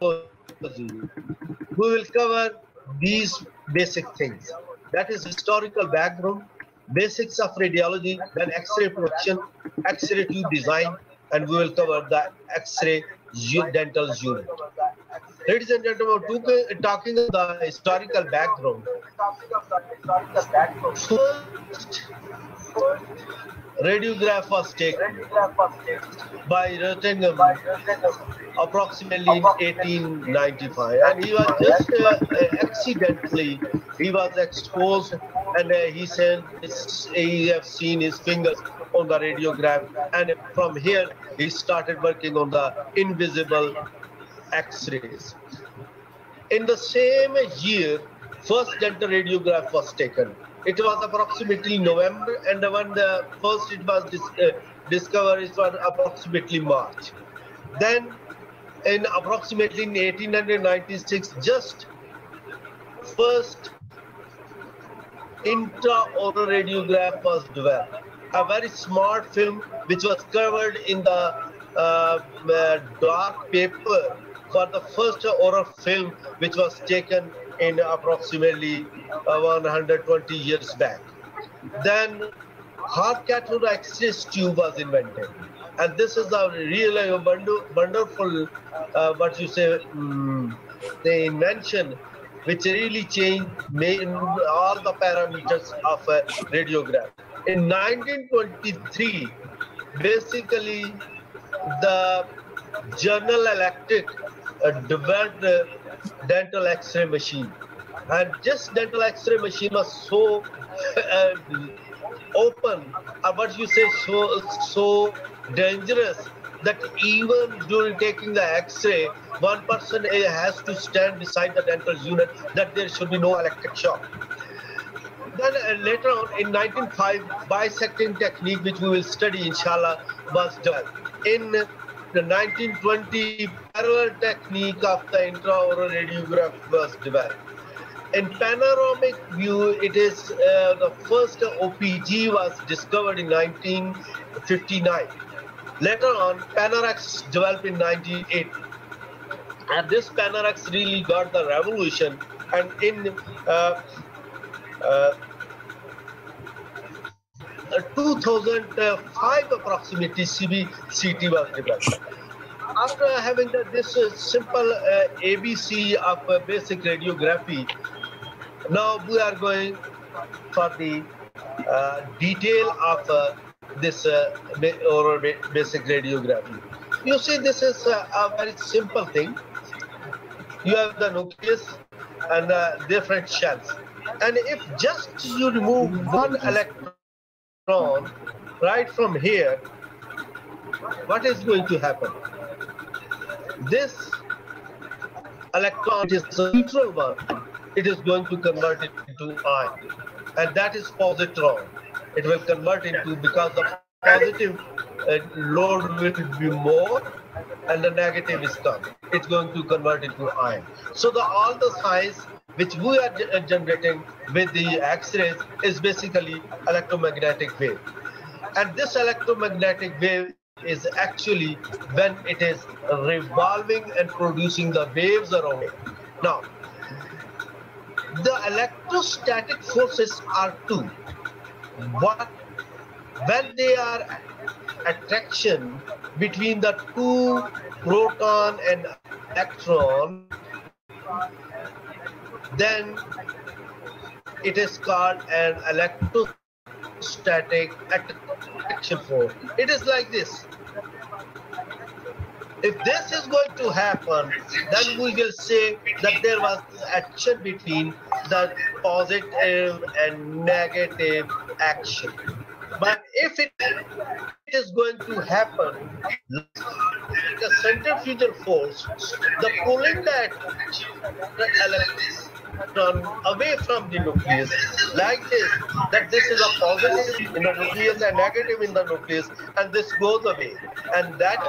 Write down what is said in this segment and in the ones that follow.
We will cover these basic things. That is historical background, basics of radiology, then X-ray production, X-ray tube design, and we will cover the X-ray dental unit. Ladies and gentlemen, talking about the historical background. Radiograph was taken by Röntgen approximately in 1895 and he was just uh, accidentally he was exposed and uh, he said he have seen his fingers on the radiograph and from here he started working on the invisible x-rays. In the same year first dental radiograph was taken it was approximately November, and when the first it was dis uh, discovered, it was approximately March. Then, in approximately in 1896, just first intraoral radiograph was developed. A very smart film which was covered in the uh, uh dark paper for the first oral film which was taken in approximately uh, 120 years back. Then hard cathode access tube was invented. And this is a really wonderful, uh, what you say, um, the invention which really changed all the parameters of a radiograph. In 1923, basically the General Electric uh, developed dental x-ray machine. And this dental x-ray machine was so uh, open or what you say so so dangerous that even during taking the x-ray one person has to stand beside the dental unit that there should be no electric shock. Then uh, later on in 1905 bisecting technique which we will study inshallah was done. In the 1920 parallel technique of the intraoral radiograph was developed. In panoramic view, it is uh, the first OPG was discovered in 1959. Later on, Panorex developed in 1980. And this Panorex really got the revolution. And in uh, uh, 2005 approximately CB, CT was developed. After having this uh, simple uh, ABC of uh, basic radiography, now we are going for the uh, detail of uh, this uh, oral basic radiography. You see, this is a, a very simple thing. You have the nucleus and different shells. And if just you remove one electron from right from here, what is going to happen? This electron is a neutral one. It is going to convert it into ion. And that is positron. It will convert into because the positive uh, load will be more and the negative is come. It's going to convert into ion. So the all the signs which we are uh, generating with the X-rays is basically electromagnetic wave. And this electromagnetic wave is actually when it is revolving and producing the waves around it. Now, the electrostatic forces are two. One, when they are attraction between the two proton and electron then it is called an electrostatic attraction force. It is like this. If this is going to happen, then we will say that there was action between the positive and negative action. But if it, it is going to happen, the centrifugal force, the pulling that the electrons turn away from the nucleus like this, that this is a positive in the nucleus and negative in the nucleus, and this goes away. And that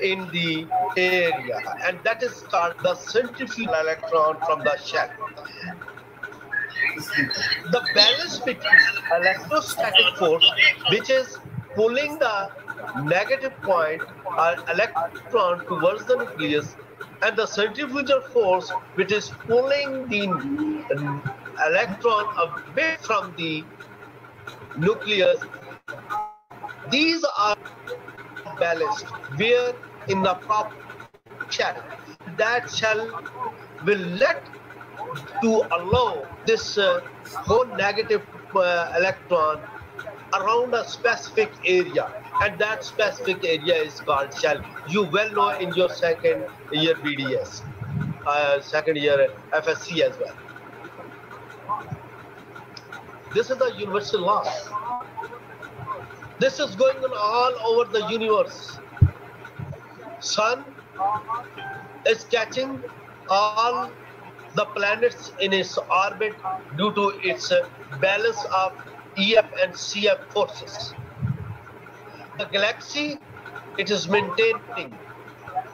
in the area, and that is called the centrifugal electron from the shell. The balance between electrostatic force, which is pulling the negative point an electron towards the nucleus and the centrifugal force which is pulling the electron away from the nucleus these are ballast where in the proper shell. That shell will let to allow this uh, whole negative uh, electron around a specific area and that specific area is called shell. You well know in your second year bds uh, second year fsc as well. This is the universal law. This is going on all over the universe. Sun is catching all the planets in its orbit due to its balance of EF and CF forces. The galaxy, it is maintaining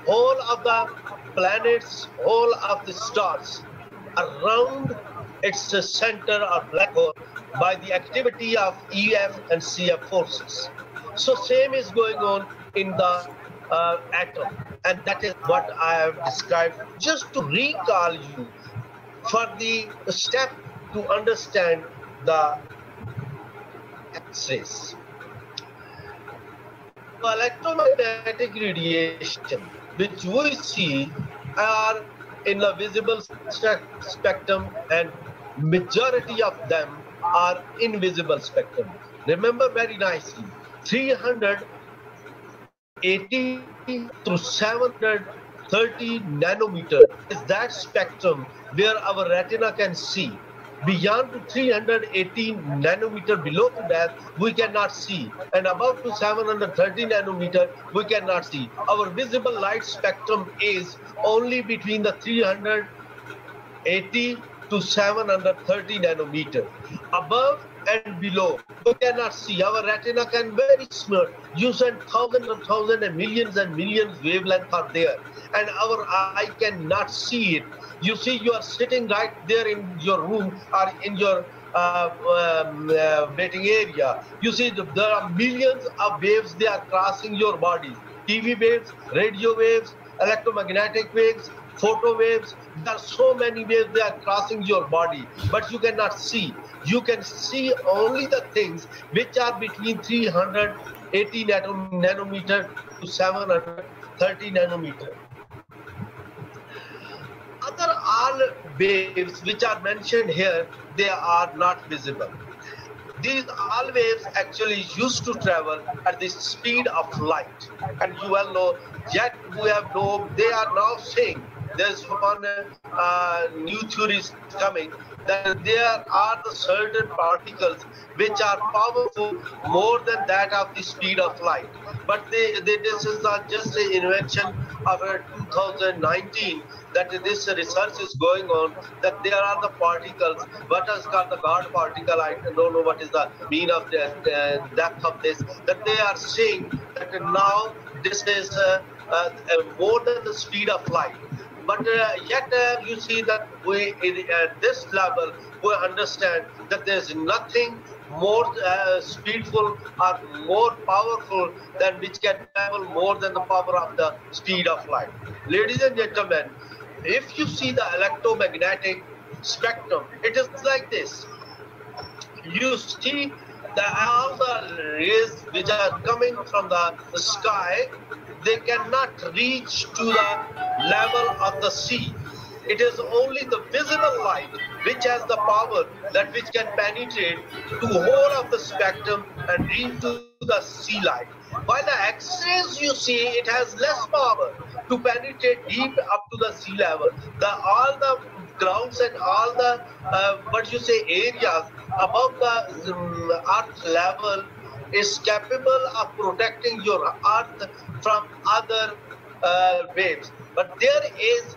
all of the planets, all of the stars around its center or black hole by the activity of EF and CF forces. So same is going on in the uh, atom and that is what I have described just to recall you for the step to understand the X-rays. Electromagnetic radiation, which we see are in the visible spectrum and majority of them are invisible spectrum. Remember very nicely, 380 to 730 nanometer is that spectrum where our retina can see beyond to 318 nanometer below to that we cannot see. And above to 730 nanometer we cannot see. Our visible light spectrum is only between the 380 to 730 nanometer. Above and below we cannot see. Our retina can very small you send thousands and thousands and millions and millions wavelength are there. And our eye cannot see it you see, you are sitting right there in your room or in your uh, um, uh, waiting area. You see, there are millions of waves they are crossing your body. TV waves, radio waves, electromagnetic waves, photo waves. There are so many waves they are crossing your body, but you cannot see. You can see only the things which are between 380 nanometer to 730 nanometer other all waves which are mentioned here, they are not visible. These all waves actually used to travel at the speed of light. And you well know, yet we have no, they are now saying, there's one uh, new theory coming, that there are certain particles which are powerful more than that of the speed of light. But they, they, this is not just the invention of 2019 that this research is going on, that there are the particles, what is called the God particle, I don't know what is the mean of the uh, depth of this, that they are saying that now this is uh, uh, more than the speed of light. But uh, yet uh, you see that we, at this level, we understand that there's nothing more uh, speedful or more powerful than which can travel more than the power of the speed of light. Ladies and gentlemen, if you see the electromagnetic spectrum, it is like this. You see the all the rays which are coming from the sky, they cannot reach to the level of the sea. It is only the visible light which has the power that which can penetrate to whole of the spectrum and reach to the sea light. While the X-rays you see, it has less power to penetrate deep up to the sea level. The all the grounds and all the uh, what you say areas above the earth level is capable of protecting your earth from other uh, waves. But there is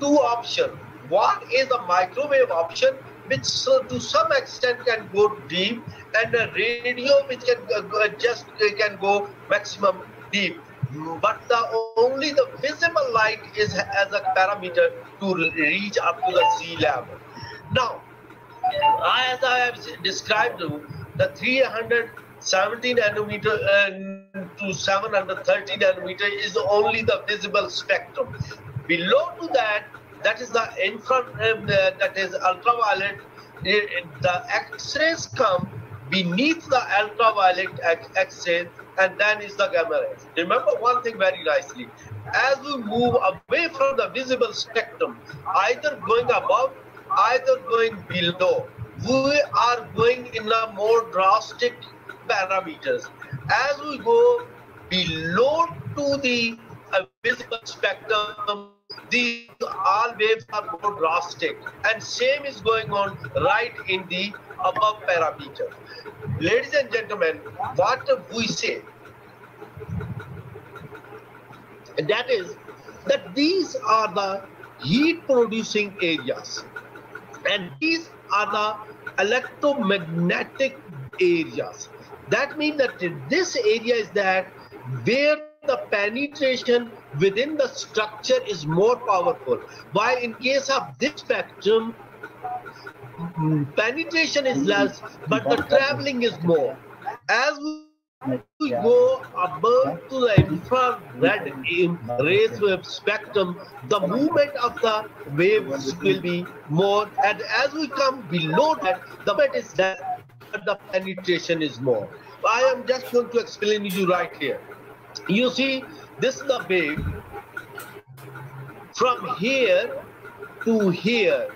two options. One is the microwave option, which so to some extent can go deep, and a radio which can uh, just uh, can go maximum deep. But the only the visible light is as a parameter to reach up to the sea level. Now, as I have described, the 370 nanometer uh, to 730 nanometer is only the visible spectrum. Below to that, that is the infrared, um, that is ultraviolet. The X-rays come beneath the ultraviolet X-rays and then is the gamma rays. Remember one thing very nicely. As we move away from the visible spectrum, either going above, either going below, we are going in a more drastic parameters. As we go below to the uh, visible spectrum, these all waves are more drastic and same is going on right in the above parameter. Ladies and gentlemen, what we say, and that is that these are the heat producing areas and these are the electromagnetic areas. That means that this area is that where the penetration within the structure is more powerful. While in case of this spectrum, mm, penetration is less, but the traveling is more. As we go above to the infrared rays wave spectrum, the movement of the waves will be more. And as we come below that, the movement is less, but the penetration is more. I am just going to explain you right here. You see, this is the wave from here to here.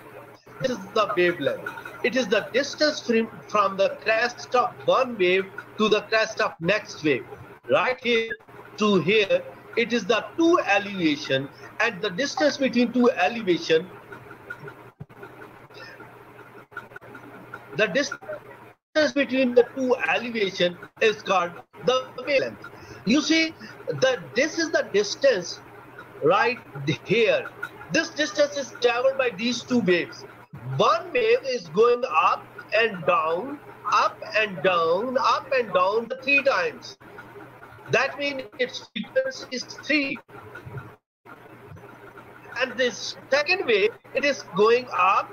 This is the wavelength. It is the distance from, from the crest of one wave to the crest of next wave. Right here to here, it is the two elevation and the distance between two elevation the distance between the two elevation is called the wavelength. You see, that this is the distance right here. This distance is traveled by these two waves. One wave is going up and down, up and down, up and down three times. That means its frequency is three. And this second wave, it is going up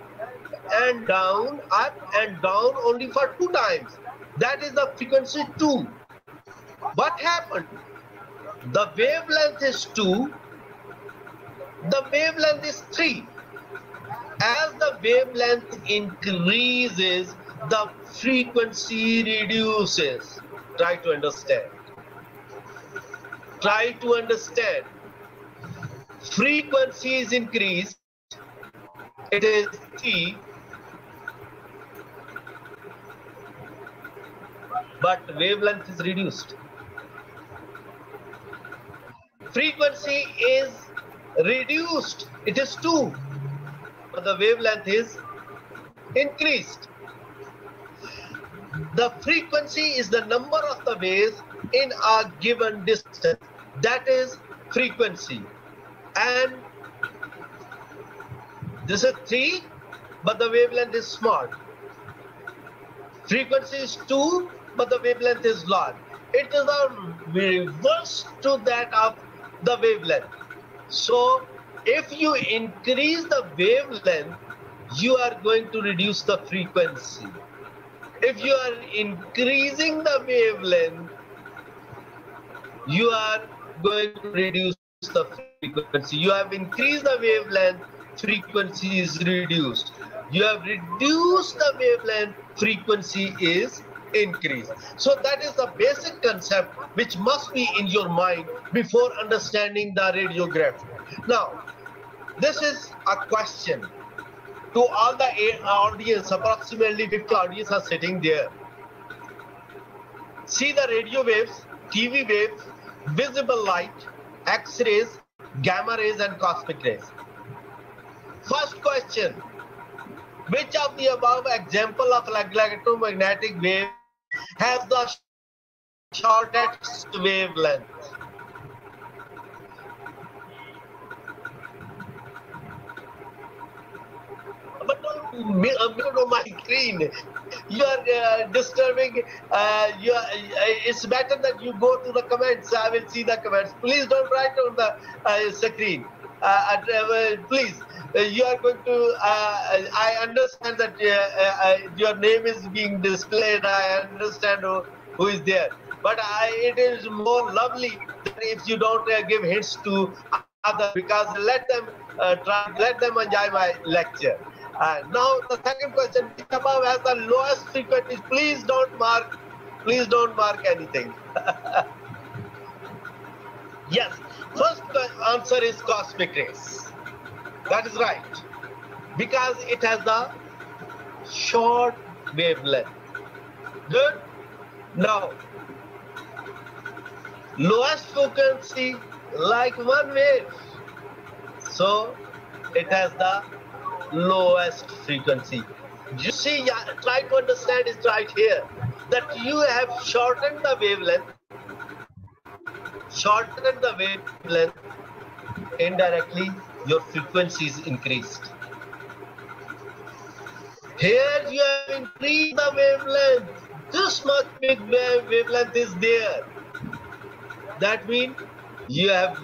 and down, up and down only for two times. That is the frequency two. What happened? The wavelength is two, the wavelength is three as the wavelength increases, the frequency reduces. Try to understand. Try to understand. Frequency is increased. It is T. But wavelength is reduced. Frequency is reduced. It is 2 But the wavelength is increased. The frequency is the number of the waves in a given distance. That is frequency. And this is 3, but the wavelength is small. Frequency is 2, but the wavelength is large. It is a reverse to that of the wavelength. So if you increase the wavelength, you are going to reduce the frequency. If you are increasing the wavelength, you are going to reduce the frequency. You have increased the wavelength, frequency is reduced. You have reduced the wavelength, frequency is increased. So that is the basic concept which must be in your mind before understanding the radiography. Now, this is a question to all the audience, approximately 50 audience are sitting there. See the radio waves, TV waves, visible light, X-rays, gamma rays and cosmic rays. First question, which of the above example of electromagnetic wave has the shortest wavelength? mute on my screen. You are uh, disturbing. Uh, you are, uh, it's better that you go to the comments. I will see the comments. Please don't write on the uh, screen. Uh, uh, please, you are going to. I understand that your name is being displayed. I understand who, who is there. but I, it is more lovely if you don't uh, give hints to others because let them uh, try, let them enjoy my lecture. Uh, now the second question, which above has the lowest frequency? Please don't mark, please don't mark anything. yes, first answer is cosmic rays. That is right, because it has the short wavelength. Good. Now, lowest frequency like one wave. So it has the lowest frequency. You see, try to understand is right here that you have shortened the wavelength, shortened the wavelength, indirectly your frequency is increased. Here you have increased the wavelength. This much big wavelength is there. That means you have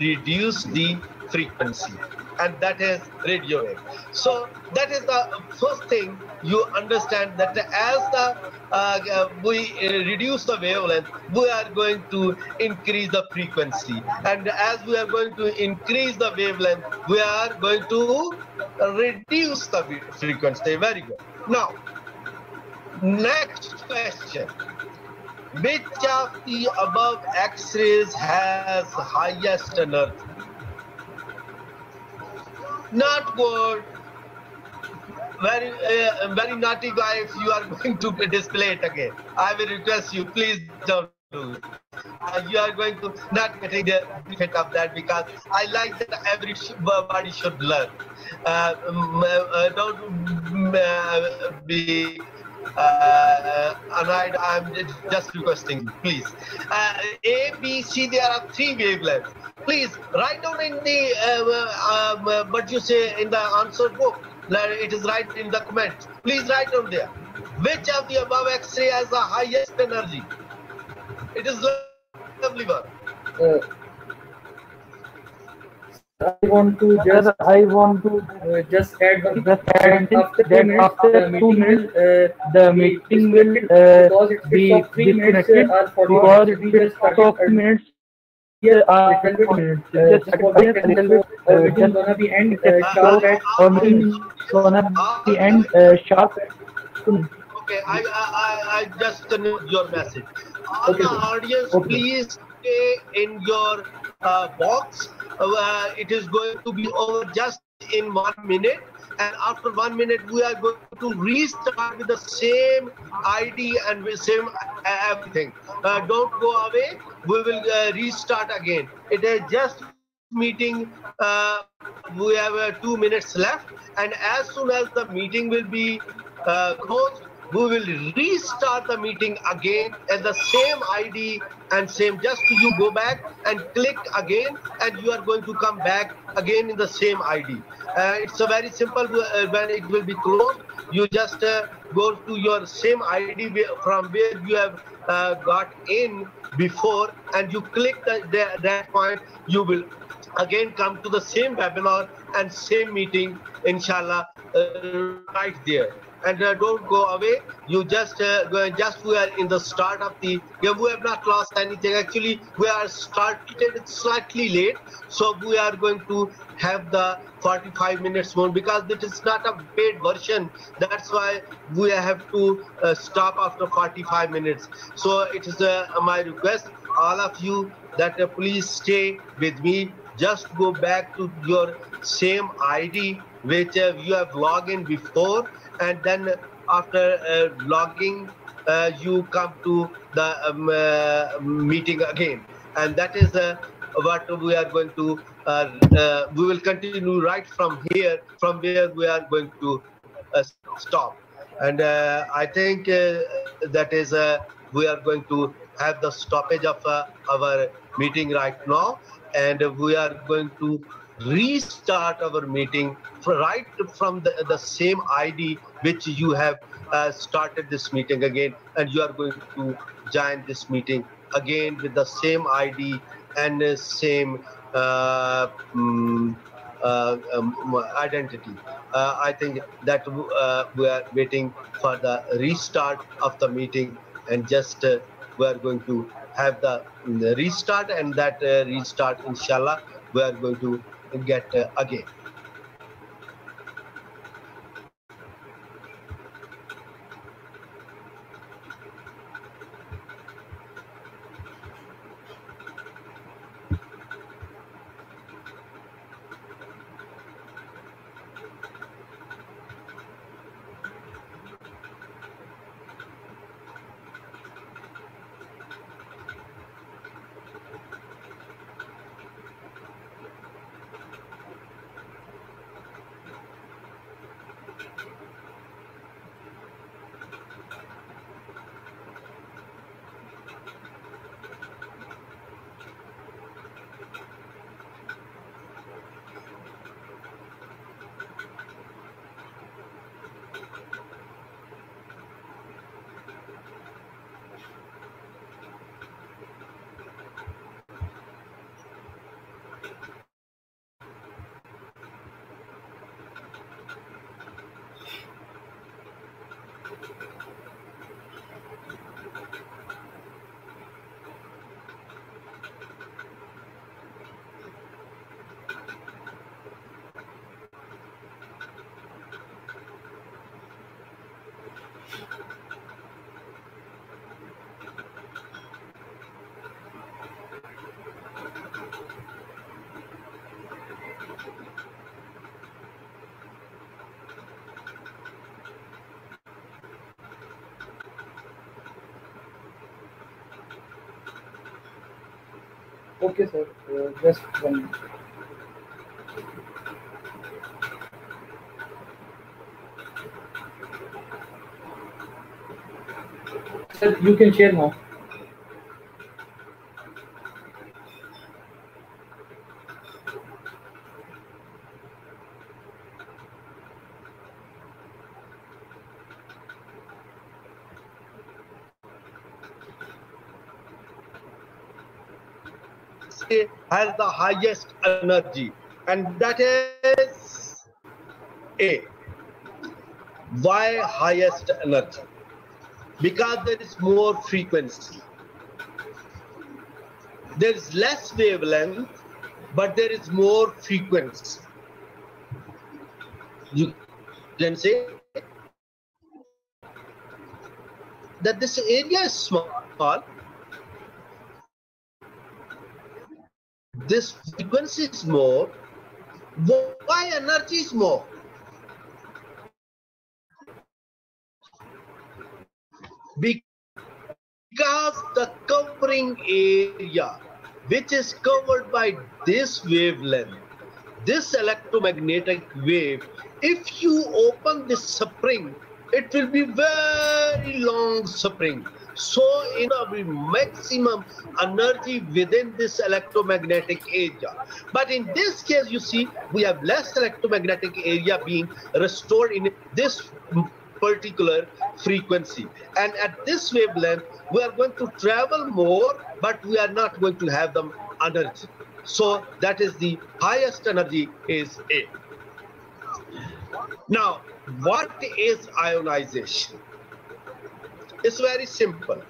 reduced the frequency and that is radio wave. So that is the first thing you understand that as the uh, we uh, reduce the wavelength, we are going to increase the frequency, and as we are going to increase the wavelength, we are going to reduce the frequency. Very good. Now, next question. Which of the above X-rays has highest energy? Not good. Very, uh, very naughty guy. If you are going to display it again, I will request you, please don't do it. Uh, you are going to not getting the benefit of that because I like that everybody should learn. Uh, uh, don't uh, be uh, annoyed. I'm just requesting, please. Uh, A, B, C, there are three wavelengths. Please write down in the uh, um, uh, what you say in the answer book. It is right in the comments. Please write down there. Which of the above X-ray has the highest energy? It is lovely one. Uh, I want to just I want to uh, just add one just add after that minutes, after two minutes uh, the meeting will uh, be disconnected uh, because it will take minutes. Yeah, uh, it will be minutes. Just forget a little bit. Uh, it is gonna be end uh, sharp at or meeting gonna be end uh, sharp. Okay, I I I just connect your message. All okay. the audience, okay. please stay in your uh, box uh, it is going to be over just in one minute and after one minute we are going to restart with the same id and with same everything. Uh, don't go away. We will uh, restart again. It is just meeting uh, we have uh, two minutes left and as soon as the meeting will be uh, closed we will restart the meeting again at the same ID and same just you go back and click again and you are going to come back again in the same ID. Uh, it's a very simple uh, when it will be closed you just uh, go to your same ID from where you have uh, got in before and you click the, the, that point you will again come to the same webinar and same meeting inshallah uh, right there and uh, don't go away. You just uh, just we are in the start of the. Yeah, we have not lost anything. Actually, we are started slightly late, so we are going to have the 45 minutes more because it is not a paid version. That's why we have to uh, stop after 45 minutes. So it is uh, my request, all of you, that uh, please stay with me. Just go back to your same ID which uh, you have logged in before and then after uh, logging uh, you come to the um, uh, meeting again. And that is what we are going to we will continue right from here from where we are going to stop. And i think that is we are going to have the stoppage of our meeting right now. And we are going to restart our meeting right from the, the same ID which you have uh, started this meeting again and you are going to join this meeting again with the same ID and the same uh, um, uh, um, identity. Uh, I think that uh, we are waiting for the restart of the meeting and just we are going to have the, the restart and that restart inshallah we are going to get uh, uh, again Okay, sir. Uh, just one minute. Sir, you can share now. say has the highest energy and that is A. Why highest energy? Because there is more frequency. There is less wavelength, but there is more frequency. You can say that this area is small, this frequency is more, why energy is more? Because the covering area, which is covered by this wavelength, this electromagnetic wave, if you open this spring, it will be very long spring. So in a maximum energy within this electromagnetic area. But in this case, you see, we have less electromagnetic area being restored in this particular frequency. And at this wavelength, we are going to travel more, but we are not going to have the energy. So that is the highest energy is A. Now, what is ionization? It's very simple.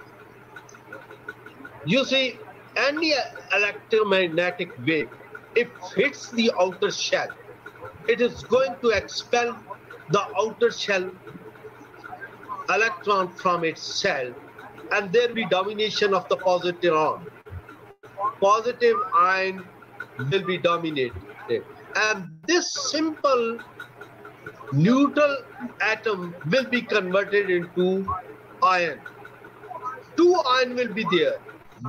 You see, any electromagnetic wave, if hits the outer shell, it is going to expel the outer shell electron from its shell, and there will be domination of the positive ion. Positive ion will be dominated. And this simple neutral atom will be converted into ion. Two ion will be there.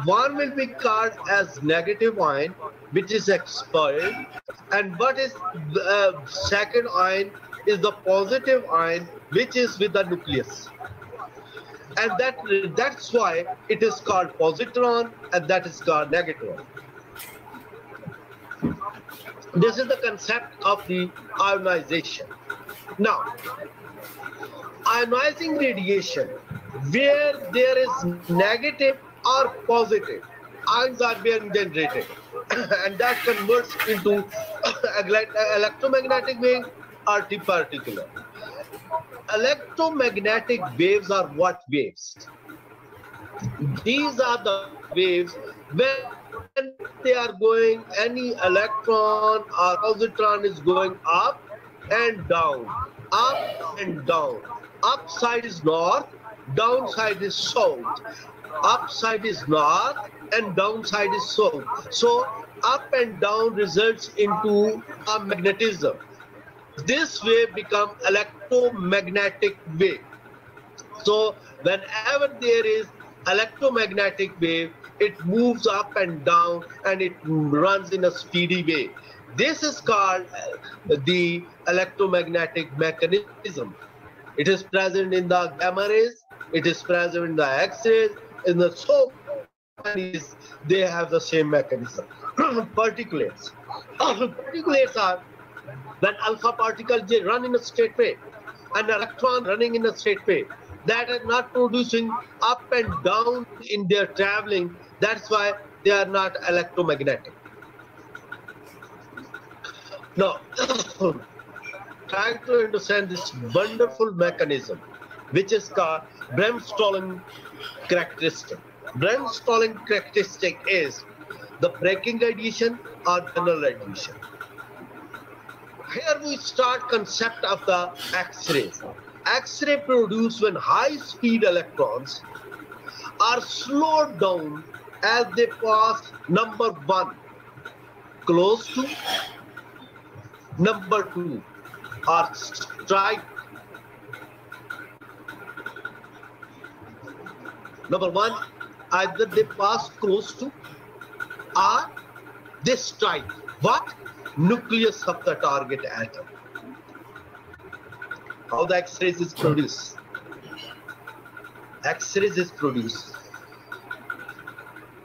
One will be called as negative ion, which is expelled, and what is the uh, second ion is the positive ion, which is with the nucleus. And that that's why it is called positron, and that is called negative. This is the concept of the ionization. Now, ionizing radiation where there is negative or positive ions are being generated and that converts into electromagnetic wave or particular. Electromagnetic waves are what waves? These are the waves when they are going, any electron or positron is going up and down, up and down. Upside is north, downside is south. Upside is north and downside is south. So up and down results into a magnetism. This wave become electromagnetic wave. So whenever there is electromagnetic wave, it moves up and down and it runs in a speedy way. This is called uh, the electromagnetic mechanism. It is present in the gamma rays, it is present in the X-rays, in the so many, they have the same mechanism. particulates. particulates are when alpha particles they run in a straight way, an electron running in a straight way that are not producing up and down in their traveling. That's why they are not electromagnetic. Now, trying to understand this wonderful mechanism, which is called Bremsstrahlung characteristic. Bremsstrahlung characteristic is the braking radiation or general radiation. Here we start concept of the X-ray. X-ray produced when high-speed electrons are slowed down as they pass number one close to number two or strike number one either they pass close to or they strike what nucleus of the target atom how the X-rays is produced. X-rays is produced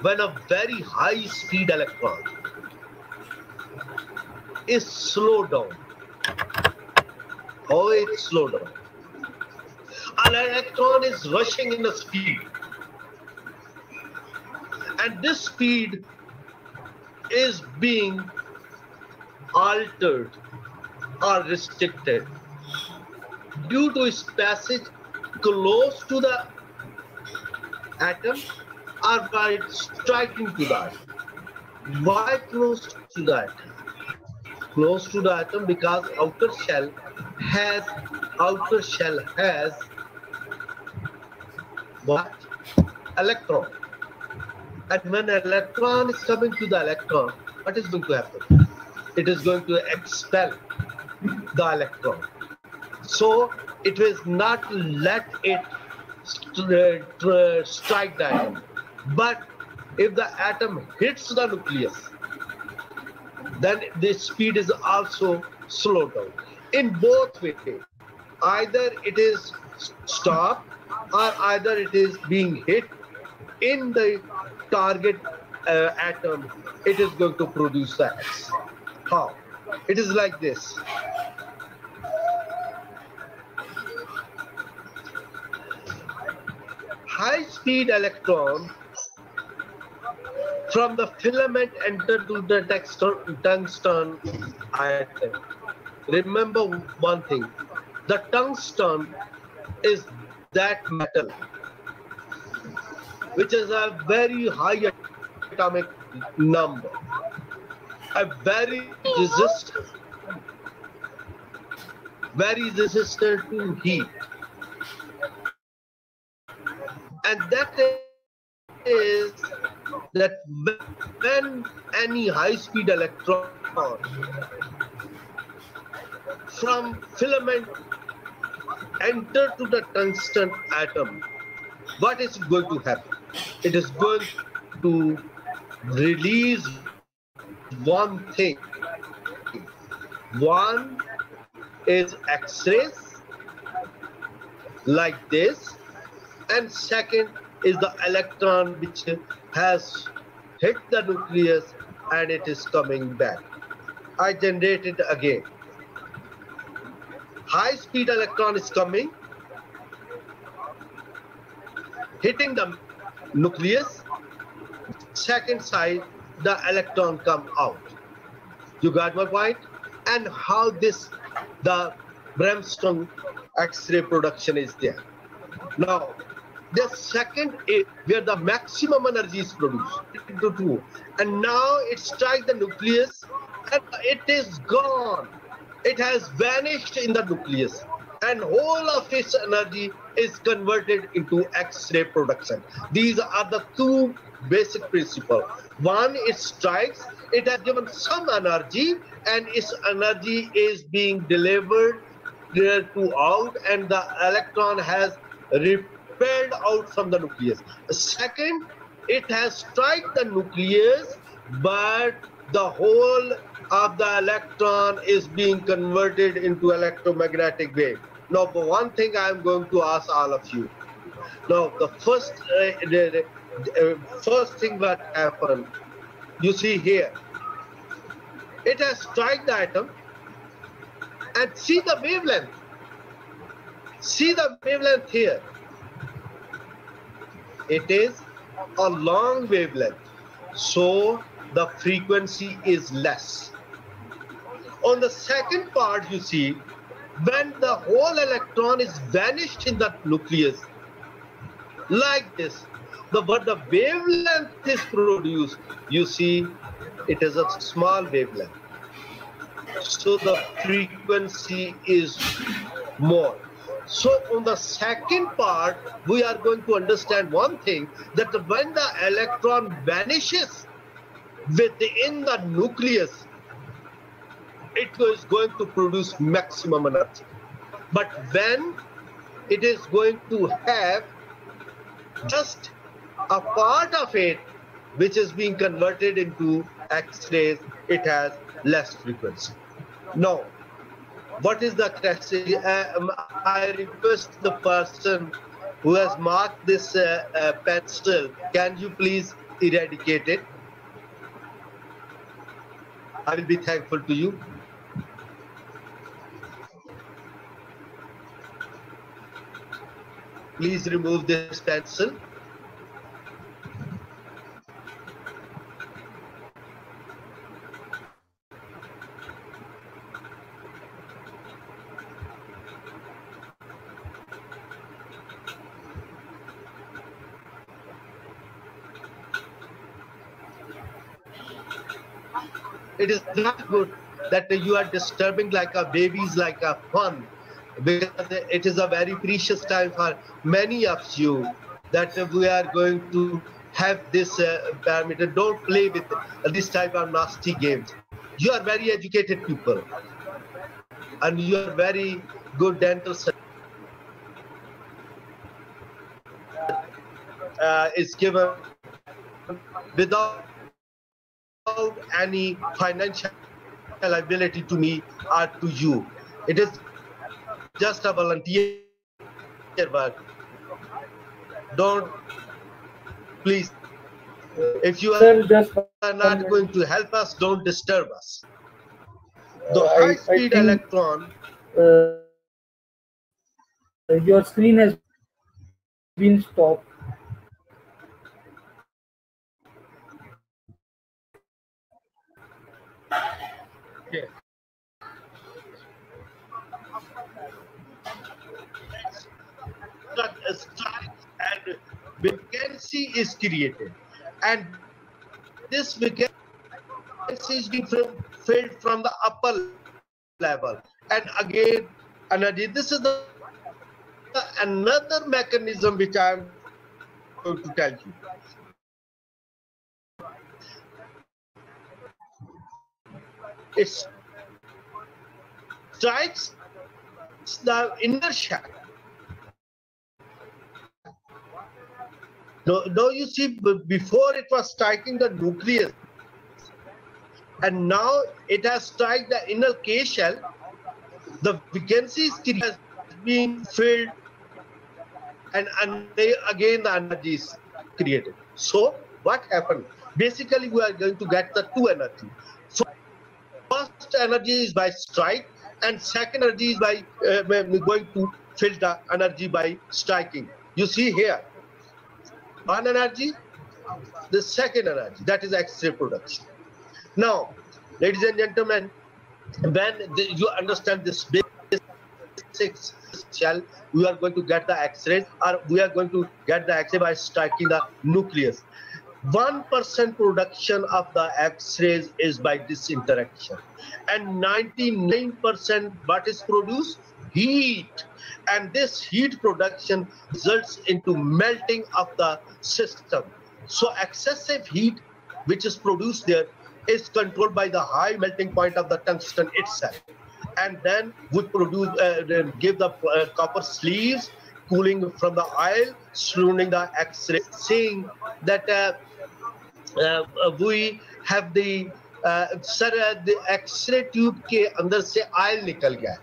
when a very high speed electron is slowed down. How it slowed down? An electron is rushing in a speed. And this speed is being altered or restricted due to its passage close to the atom or by striking to that. Why close to the atom? Close to the atom because outer shell has outer shell has what? Electron. And when electron is coming to the electron, what is going to happen? It is going to expel the electron. So it was not let it uh, strike the atom. But if the atom hits the nucleus, then the speed is also slowed down. In both ways, either it is stopped or either it is being hit in the target uh, atom, it is going to produce X. How? It is like this. high-speed electron from the filament enter to the tungsten atom. Remember one thing, the tungsten is that metal which is a very high atomic number, a very resistant, very resistant to heat and that is that when any high-speed electron from filament enter to the tungsten atom, what is going to happen? It is going to release one thing. One is X-rays like this and second is the electron which has hit the nucleus and it is coming back. I generate it again. High speed electron is coming, hitting the nucleus. Second side, the electron come out. You got my point? And how this, the Bremsstrahlung X-ray production is there. Now, The second is where the maximum energy is produced two. And now it strikes the nucleus and it is gone. It has vanished in the nucleus. And whole of its energy is converted into X-ray production. These are the two basic principles. One, it strikes, it has given some energy, and its energy is being delivered to out, and the electron has repelled out from the nucleus. Second, it has struck the nucleus, but the whole of the electron is being converted into electromagnetic wave. Now, one thing I am going to ask all of you. Now, the first, uh, the, the, uh, first thing that happened, you see here, it has struck the atom and see the wavelength. See the wavelength here. It is a long wavelength. So the frequency is less. On the second part, you see, when the whole electron is vanished in the nucleus, like this, the, but the wavelength is produced, you see, it is a small wavelength. So the frequency is more. So on the second part, we are going to understand one thing, that when the electron vanishes within the nucleus, it is going to produce maximum energy. But when it is going to have just a part of it which is being converted into X-rays, it has less frequency. Now, what is the criteria? Uh, I request the person who has marked this uh, uh, pencil, can you please eradicate it? I will be thankful to you. Please remove this pencil. It is not good that you are disturbing like a baby's like a fun because it is a very precious time for many of you that we are going to have this uh, parameter. Don't play with this type of nasty games. You are very educated people and you are very good dental uh, is given without any financial liability to me or to you. It is just a volunteer work. Don't, please, if you are, just not going to help us, don't disturb us. The Uh, high-speed think- electron uh, your screen has been stopped. that strikes and vacancy is created. And this vacancy is being filled from the upper level. And again, energy. This is the another mechanism which I am going to tell you. It strikes the inner shell. No, no, you see, before it was striking the nucleus, and now it has struck the inner K shell. The vacancy has been filled, and, and they, again the energy is created. So, what happened? Basically, we are going to get the two energy. So, first energy is by strike, and second energy is by uh, going to fill the energy by striking. You see here, one energy, the second energy, that is X-ray production. Now, ladies and gentlemen, when the, you understand this basic basic shell, we are going to get the X-rays, or we are going to get the X-ray by striking the nucleus. 1% production of the X-rays is by this interaction. And 99% what is produced? Heat. And this heat production results into melting of the system. So excessive heat which is produced there is controlled by the high melting point of the tungsten itself. And then we produce, uh, give the uh, copper sleeves cooling from the oil, surrounding the X-ray, seeing that uh, uh, we have the sir the x ray tube के अंदर से oil निकल गया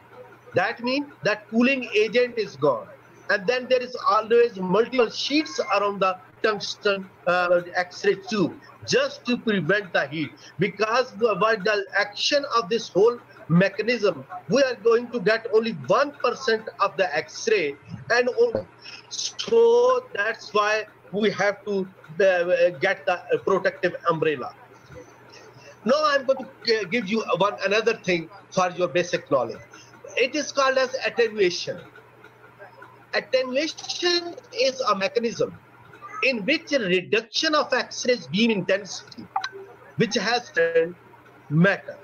that means that cooling agent is gone and then there is always multiple sheets around the tungsten uh, x-ray tube just to prevent the heat because by the action of this whole mechanism we are going to get only 1% of the x-ray and so that's why we have to uh, get the protective umbrella. Now I'm going to uh, give you one another thing for your basic knowledge. It is called as attenuation. Attenuation is a mechanism in which reduction of X-rays beam intensity, which has turned matter.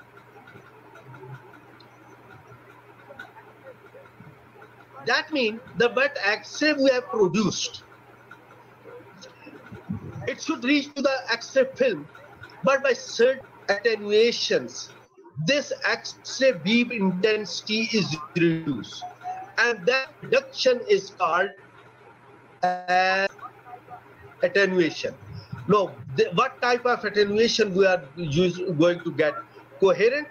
That means the but X-ray we have produced it should reach to the X-ray film, but by certain attenuations, this X-ray beam intensity is reduced. And that reduction is called uh, attenuation. Now, what type of attenuation we are use, going to get? Coherent,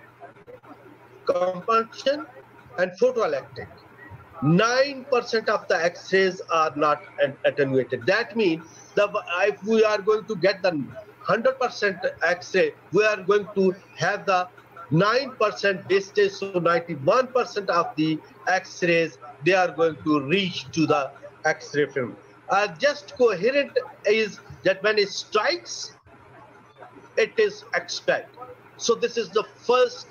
Compton, and photoelectric. 9% of the X-rays are not attenuated. That means the if we are going to get the 100% X-ray, we are going to have the 9% wastage, so 91% of the X-rays, they are going to reach to the X-ray film. Uh, just coherent is that when it strikes, it is expelled. So this is the first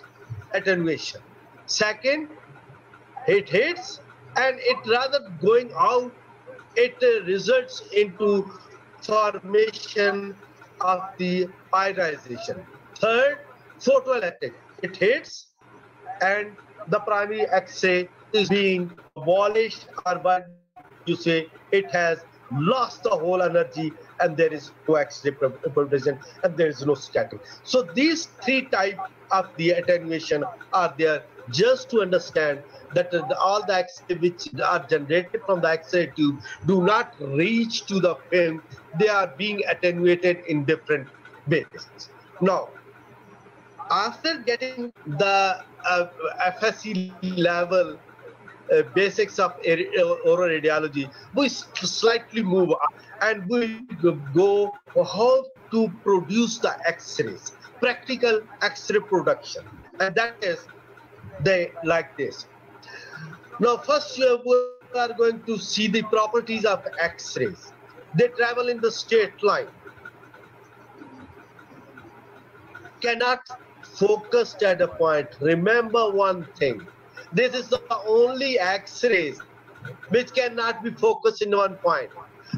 attenuation. Second, it hits and it rather going out, it uh, results into formation of the ionization. Third, photoelectric. It hits and the primary X-ray is being abolished or what you say it has lost the whole energy and there is no X-ray present and there is no scattering. So these three types of the attenuation are there just to understand that all the X-ray which are generated from the X-ray tube do not reach to the film. They are being attenuated in different ways. Now, after getting the uh, FSC level uh, basics of oral radiology, we slightly move up and we go how to produce the X-rays, practical X-ray production. And that is they like this. Now, first we are going to see the properties of X-rays. They travel in the straight line. Cannot focus at a point. Remember one thing. This is the only X-rays which cannot be focused in one point.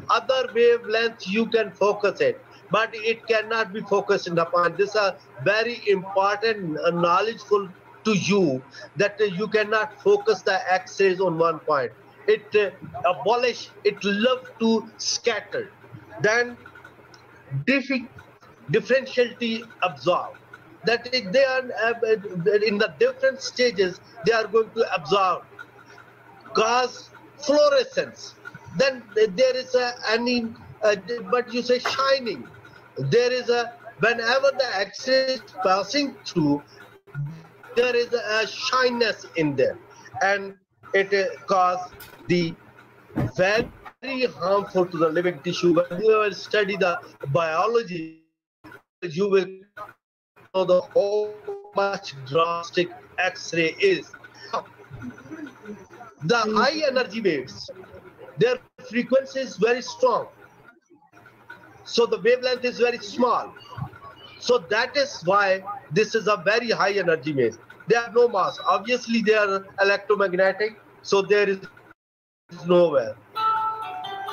Other wavelengths you can focus it, but it cannot be focused in the point. This is a very important, uh, knowledgeful to you that uh, you cannot focus the X-rays on one point. It uh, abolish, it love to scatter. Then differentiality absorb. That they are uh, in the different stages, they are going to absorb, cause fluorescence. Then there is a any, uh, but you say shining. There is a whenever the X-ray is passing through, there is a shyness in them and it uh, causes the very harmful to the living tissue when you study the biology you will know the how much drastic x-ray is the high energy waves their frequency is very strong so the wavelength is very small so that is why this is a very high energy wave. They have no mass. Obviously, they are electromagnetic So there is nowhere.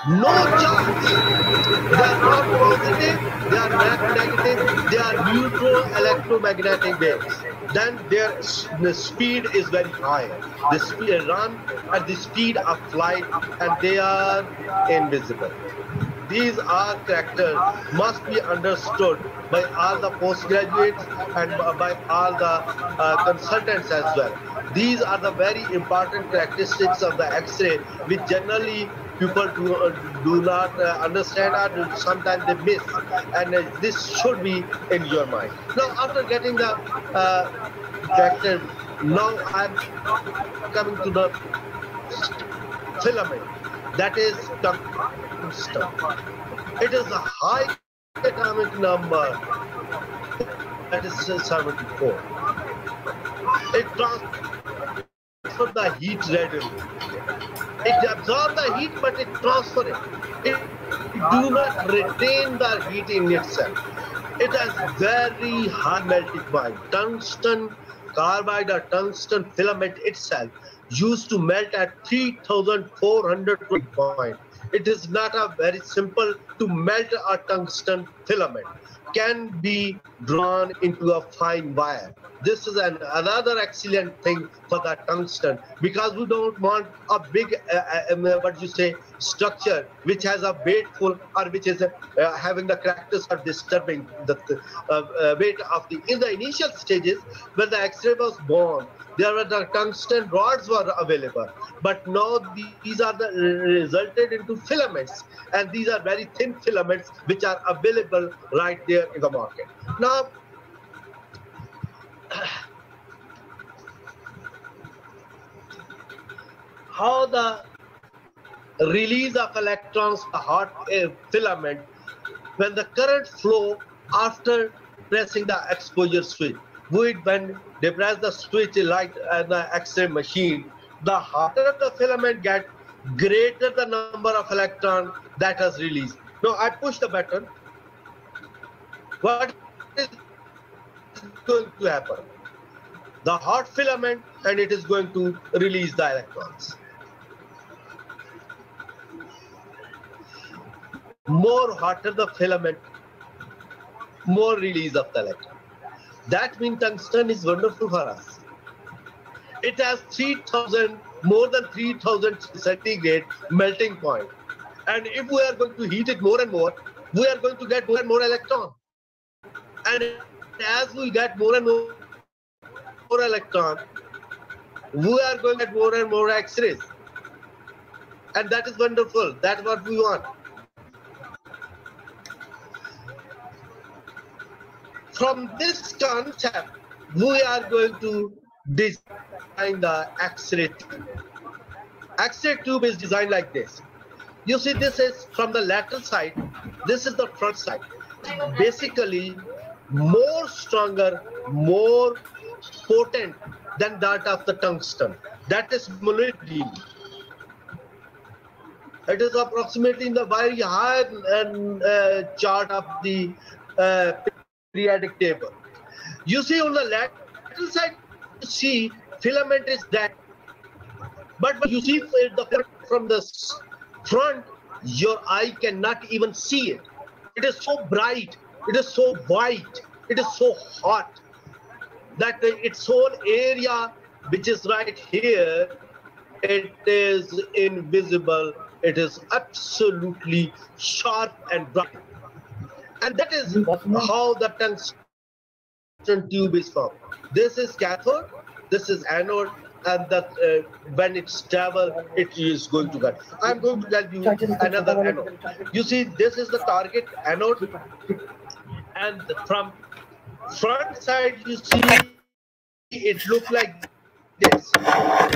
No charge. They are not positive, they are not negative, they are neutral electromagnetic waves. Then their the speed is very high. The speed run at the speed of light and they are invisible. These are characters must be understood by all the postgraduates and by all the uh, consultants as well. These are the very important characteristics of the X-ray, which generally people do, uh, do not uh, understand or sometimes they miss. And uh, this should be in your mind. Now, after getting the uh, now I'm coming to the filament. That is tungsten. It is a high atomic number. That is 74. It transfers the heat readily. It absorbs the heat, but it transfers it. It do not retain the heat in itself. It has very high melting point. Tungsten carbide or tungsten filament itself used to melt at 3400 point. It is not a very simple to melt a tungsten filament can be drawn into a fine wire. This is an, another excellent thing for the tungsten because we don't want a big, uh, uh, um, what you say, structure which has a weight full or which is uh, having the characters of disturbing the uh, uh, weight of the. In the initial stages, when the X-ray was born, there were the tungsten rods were available but now these are the resulted into filaments and these are very thin filaments which are available right there in the market. Now how the release of electrons the hot filament when the current flow after pressing the exposure switch would when they press the switch like uh, the X-ray machine, the hotter the filament get, greater the number of electron that has released. Now I push the button. What is going to happen? The hot filament and it is going to release the electrons. More hotter the filament, more release of the electron. That means tungsten is wonderful for us. It has 3000, more than 3000 centigrade melting point. And if we are going to heat it more and more, we are going to get more and more electron. And as we get more and more, more electron, we are going to get more and more X-rays. And that is wonderful. That's what we want. From this concept, we are going to design the X-ray tube. X-ray tube is designed like this. You see, this is from the lateral side. This is the front side. Basically, more stronger, more potent than that of the tungsten. That is molybdenum. It is approximately in the very high uh, chart of the uh, periodic table. You see on the lateral side, see filament is that. But when you see the from the front, your eye cannot even see it. It is so bright, it is so white, it is so hot that its whole area, which is right here, it is invisible. It is absolutely sharp and bright. And that is how the tungsten tube is formed. This is cathode, this is anode, and that uh, when it's travel, it is going to get. I'm going to tell you another anode. You see, this is the target anode, and from front side, you see it looks like this,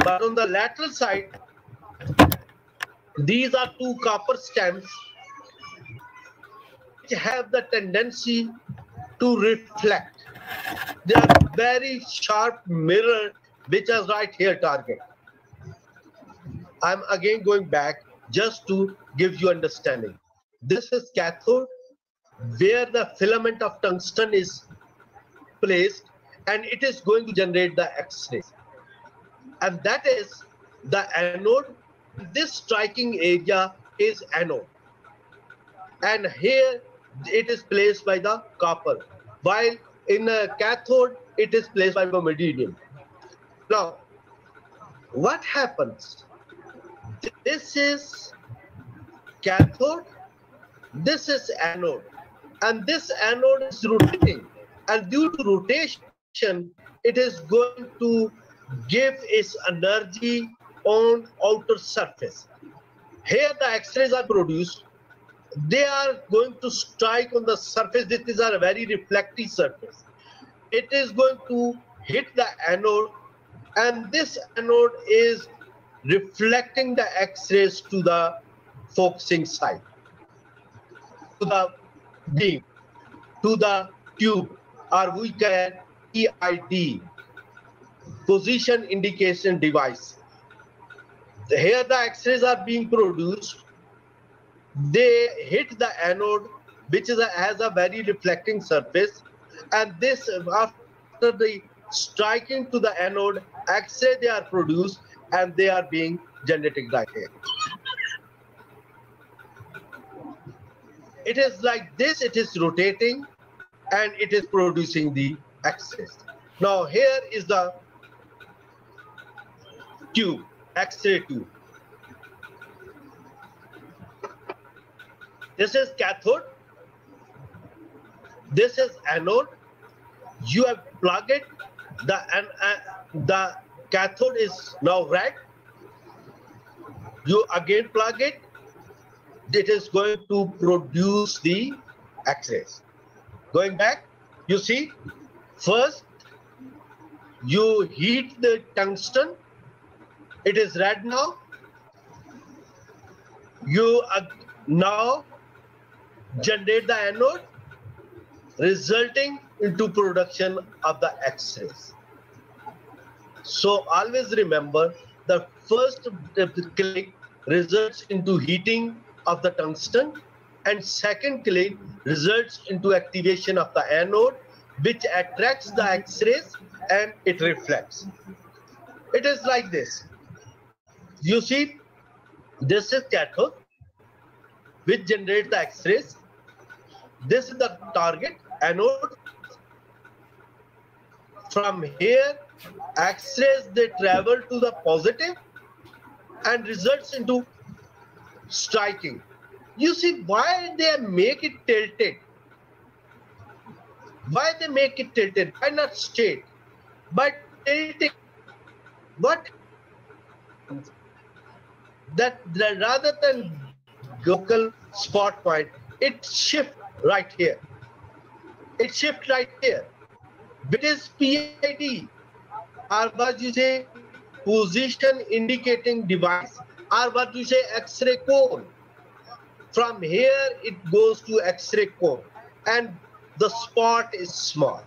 but on the lateral side, these are two copper stems which have the tendency to reflect. They are very sharp mirror, which is right here target. I'm again going back just to give you understanding. This is cathode, where the filament of tungsten is placed, and it is going to generate the X-rays. And that is the anode. This striking area is anode. And here it is placed by the copper. While in a cathode, it is placed by the vanadium. Now, what happens? This is cathode, this is anode, and this anode is rotating. And due to rotation, it is going to give its energy on outer surface. Here the X-rays are produced. They are going to strike on the surface. This is a very reflective surface. It is going to hit the anode and this anode is reflecting the X-rays to the focusing side, to the beam, to the tube, or we can PID, position indication device. Here the X-rays are being produced. They hit the anode, which is a, has a very reflecting surface, and this after the striking to the anode, X-ray they are produced and they are being generated right here. It is like this, it is rotating and it is producing the X-rays. Now here is the tube, X-ray tube. This is cathode. This is anode. You have plugged it. The and uh, the cathode is now red. You again plug it. It is going to produce the X-rays. Going back, you see, first you heat the tungsten. It is red now. You uh, now generate the anode, resulting into production of the X-rays. So always remember the first click results into heating of the tungsten and second click results into activation of the anode which attracts the X-rays and it reflects. It is like this. You see, this is cathode which generates the X-rays. This is the target anode. From here, X-rays they travel to the positive and results into striking. You see why they make it tilted? Why they make it tilted? Why not straight? But tilting. What? That, rather than local spot point, it shift right here. It shift right here. It is PID or what you say position indicating device or what you say x-ray cone from here it goes to x-ray cone and the spot is small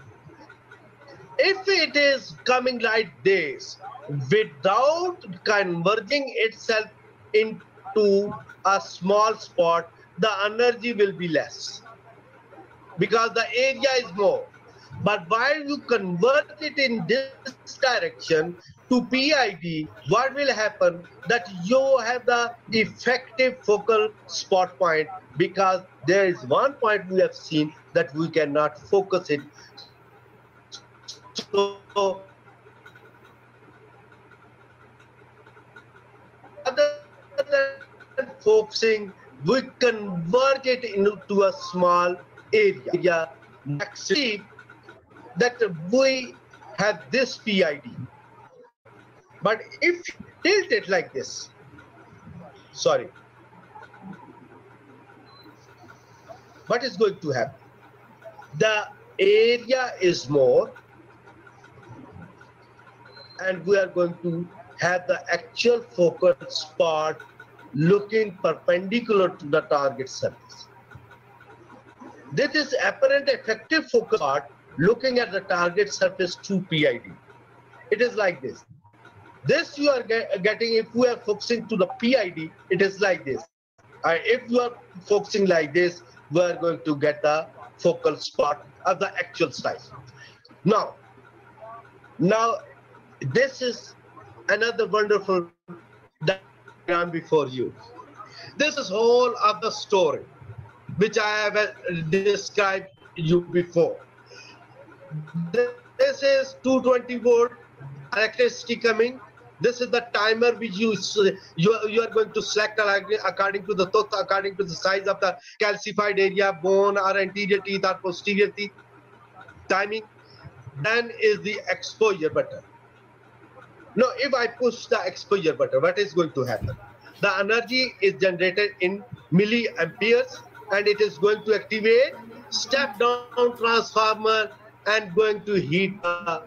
if it is coming like this without converging itself into a small spot the energy will be less because the area is more but while you convert it in this direction to PID, what will happen that you have the effective focal spot point because there is one point we have seen that we cannot focus it. So other than focusing, we convert it into a small area. Next, that we have this PID. But if tilt it like this, sorry, what is going to happen? The area is more and we are going to have the actual focus spot looking perpendicular to the target surface. This is apparent effective focal spot looking at the target surface to PID. It is like this. This you are get, getting, if we are focusing to the PID, it is like this. Uh, if you are focusing like this, we are going to get the focal spot of the actual size. Now, now this is another wonderful diagram before you. This is whole of the story, which I have uh, described you before. This is 220 volt electricity coming. This is the timer which you you, you are going to select according to the tooth, according to the size of the calcified area, bone or anterior teeth or posterior teeth. Timing. Then is the exposure button. Now, if I push the exposure button, what is going to happen? The energy is generated in milliamperes and it is going to activate step down transformer and going to heat the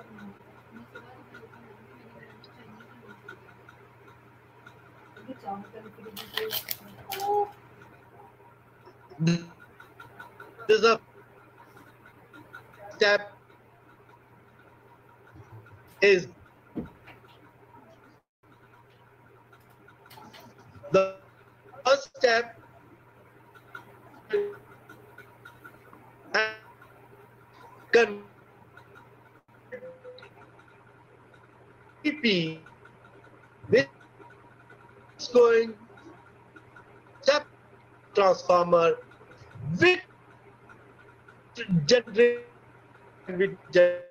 this is a step is the first step can PP this is going step transformer with generate with gen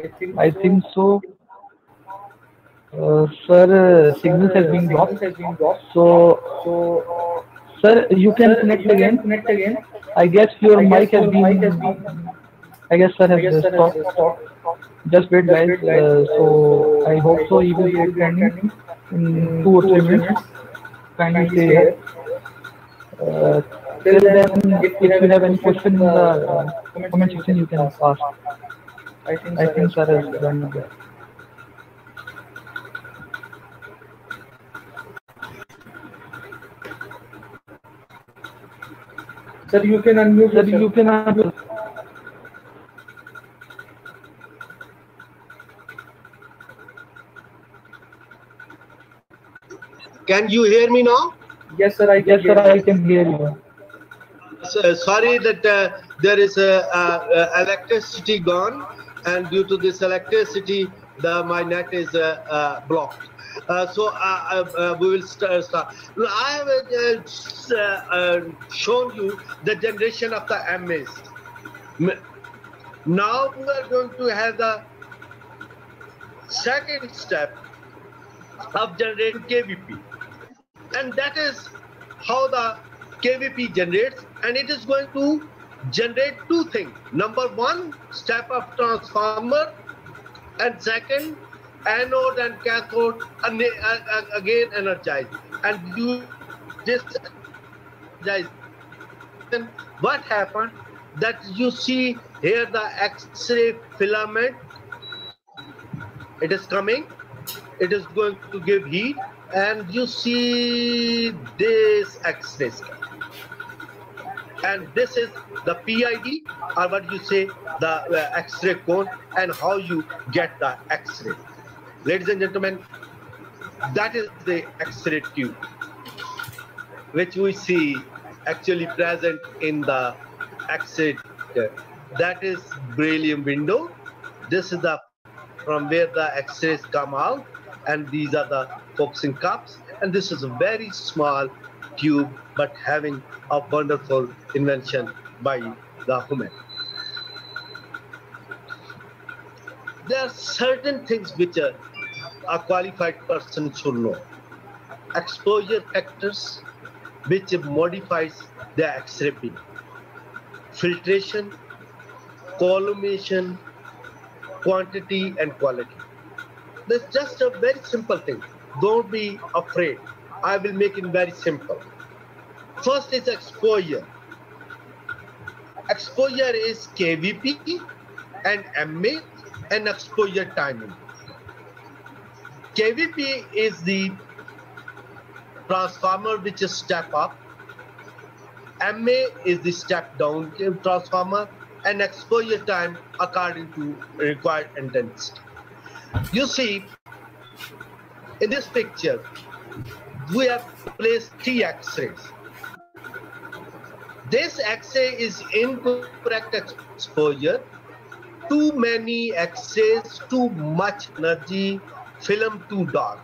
I think I think so. Uh, sir, uh, signals has been blocked. has been blocked. So, So, sir, you can sir, connect you can again. Connect again. I guess your I guess mic has your been. mic has been. I guess sir I has guess just sir stopped. has stopped. Just wait, Just guys. wait, guys. Uh, so I hope so. He so will he be attending in two or three minutes. Kindly Kindly stay stay here. Uh, till then, if you have any question in the uh, comment section, you can ask. I think I think sir has has done that. Sir, you can unmute. Sir, yourself. you can ask. Can you hear me now? Yes, sir. I Yes, sir, I can hear you. So, sorry that uh, there is a, uh, uh, electricity gone, and due to this electricity, the my net is uh, uh, blocked. Uh, so uh, uh, uh, we will start. start. I have shown you the generation of the MAs. Now we are going to have the second step of generating KVP, and that is how the KVP generates, and it is going to generate two things. Number one, step of transformer, and second, anode and cathode again energized. And you this then what happened? That you see here the X-ray filament. It is coming. It is going to give heat, and you see this X-rays and this is the PID or what you say the uh, X-ray cone and how you get the X-ray. Ladies and gentlemen, that is the X-ray tube, which we see actually present in the X-ray. That is beryllium window. This is the from where the X-rays come out, and these are the focusing cups. And this is a very small tube, but having a wonderful invention by the human. There are certain things which a, a qualified person should know. Exposure factors, which modifies the X-ray beam. Filtration, collimation, quantity, and quality. That's just a very simple thing. Don't be afraid. I will make it very simple. First is exposure. Exposure is KVP and MA and exposure timing. KVP is the transformer which is step up. MA is the step down transformer and exposure time according to required intensity. You see, in this picture, we have placed three X-rays. This X-ray is incorrect exposure. Too many X-rays, too much energy, film too dark.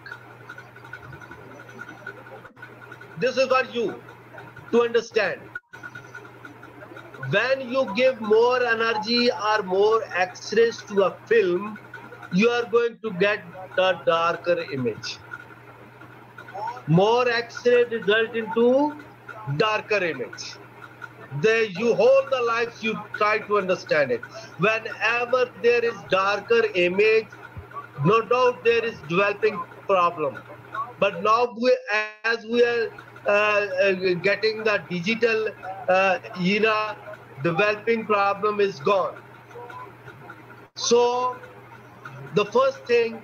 This is for you to understand. When you give more energy or more X-rays to a film, you are going to get the darker image. More X-ray result into darker image. There you hold the lights, you try to understand it. Whenever there is darker image, no doubt there is developing problem. But now we, as we are uh, uh, getting the digital uh, era, developing problem is gone. So the first thing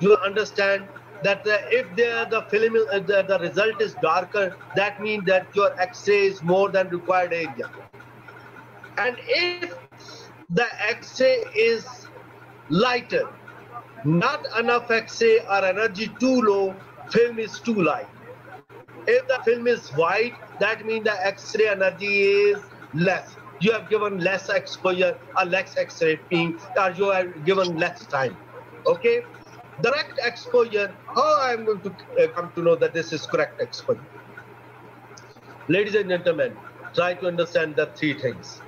you understand that the, if the, the film uh, the, the result is darker, that means that your X-ray is more than required area. And if the X-ray is lighter, not enough X-ray or energy too low, film is too light. If the film is white, that means the X-ray energy is less. You have given less exposure or less X-ray beam, or you have given less time. Okay? Direct exposure, how I'm going to uh, come to know that this is correct exposure? Ladies and gentlemen, try to understand the three things.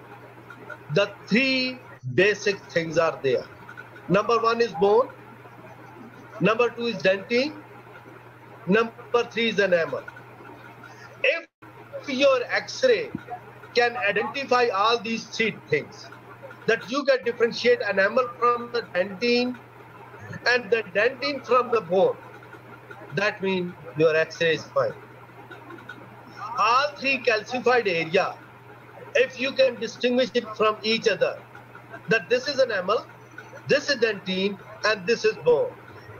The three basic things are there. Number one is bone. Number two is dentine. Number three is enamel. If your X-ray can identify all these three things, that you can differentiate enamel from the dentine and the dentine from the bone, that means your X-ray is fine. All three calcified area, if you can distinguish it from each other, that this is enamel, this is dentine, and this is bone.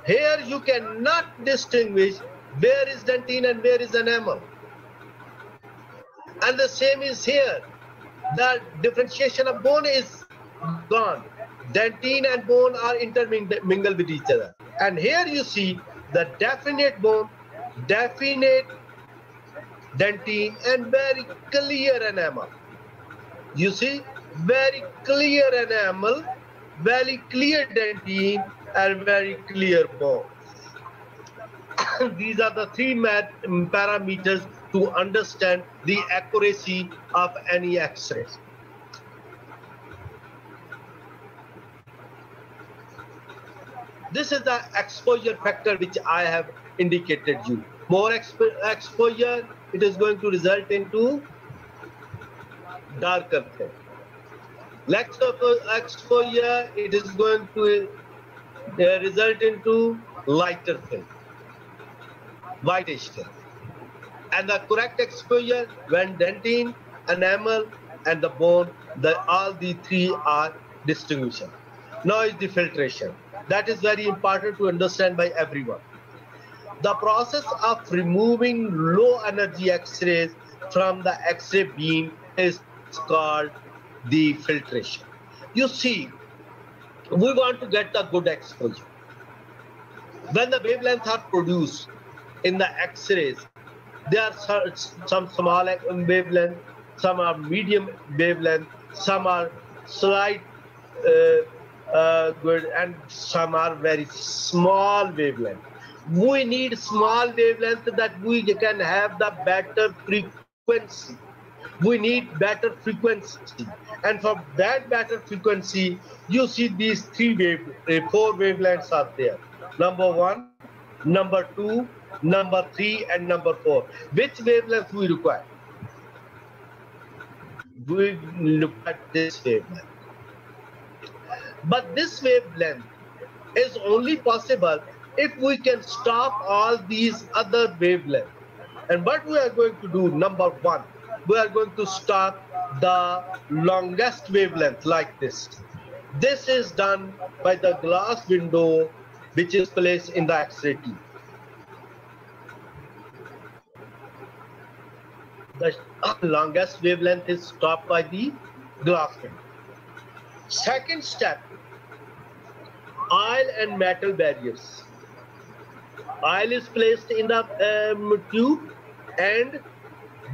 Here you cannot distinguish where is dentine and where is enamel. And the same is here. The differentiation of bone is gone. Dentine and bone are intermingled with each other. And here you see the definite bone, definite dentine, and very clear enamel. You see, very clear enamel, very clear dentine, and very clear bone. These are the three mm, parameters to understand the accuracy of any X-ray. This is the exposure factor which I have indicated you. More exp exposure, it is going to result into darker film. Less exposure, it is going to uh, result into lighter film, whitish film. And the correct exposure when dentine, enamel, and the bone, the, all the three are distinguishable. Now is the filtration. That is very important to understand by everyone. The process of removing low energy X-rays from the X-ray beam is called the filtration. You see, we want to get a good exposure. When the wavelengths are produced in the X-rays, there are some small wavelength, some are medium wavelength, some are slight uh, uh, good, and some are very small wavelength. We need small wavelength that we can have the better frequency. We need better frequency, and for that better frequency, you see these three wave, uh, four wavelengths are there. Number one, number two, number three, and number four. Which wavelength we require? We look at this wavelength. But this wavelength is only possible if we can stop all these other wavelengths. And what we are going to do, number one, we are going to stop the longest wavelength like this. This is done by the glass window which is placed in the X-ray tube. The longest wavelength is stopped by the glass window. Second step, oil and metal barriers. Oil is placed in the um, tube and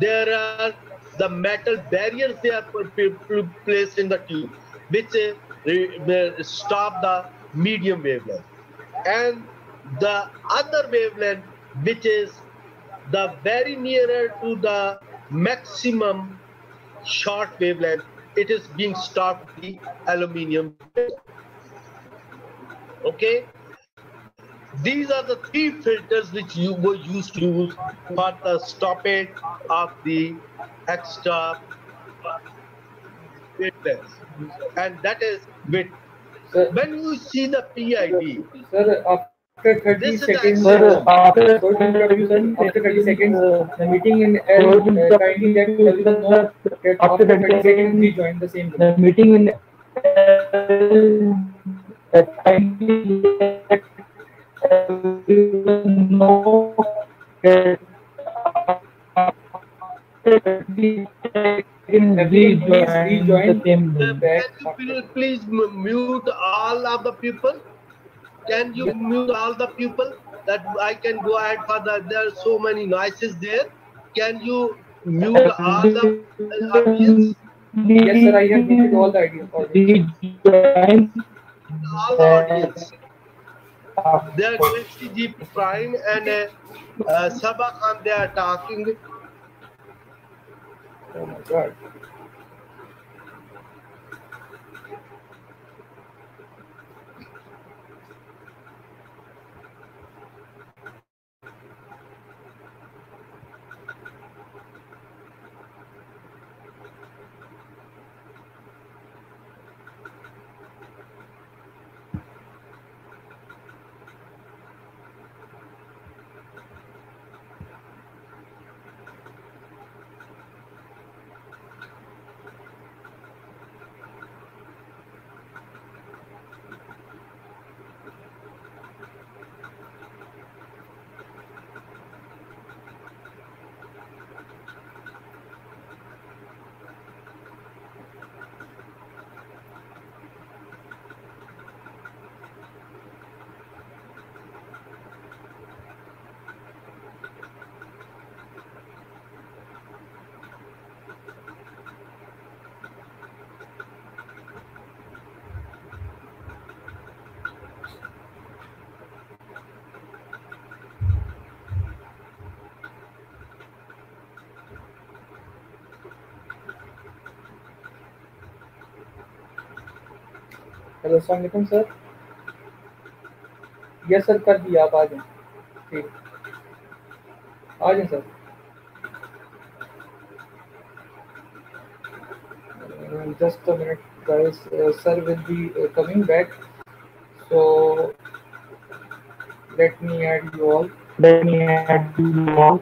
there are the metal barriers they are pl- pl- pl- placed in the tube, which uh, re- stop the medium wavelength. And the other wavelength, which is the very nearer to the maximum short wavelength, it is being stopped the aluminium. Okay. These are the three filters which you were used to use for the stoppage of the extra wavelengths. And that is with Sir, when you see the PID, sir, after 30 This is the seconds, Sir, after sorry to interrupt you, sir. After 30 seconds, uh, the meeting in L, sorry uh, kindly let everyone know that After 30 seconds, we join the same the meeting in kindly let everyone know that after 30 seconds we Please rejoin the same room. can you please, mute all of the people? Can you mute all the people that I can go ahead for the there are so many noises there? Can you mute all the audience? Yes, sir, I have muted all the ideas already. All the audience. They are going to GP Prime and uh, uh, Sabah Khan, they are talking. Oh my god. Hello सलामकुम sir. Yes, sir, कर दिए आप आ जाए। ठीक। आ जाए, sir. Just a minute guys sir will be coming back so let me add you all let me add you all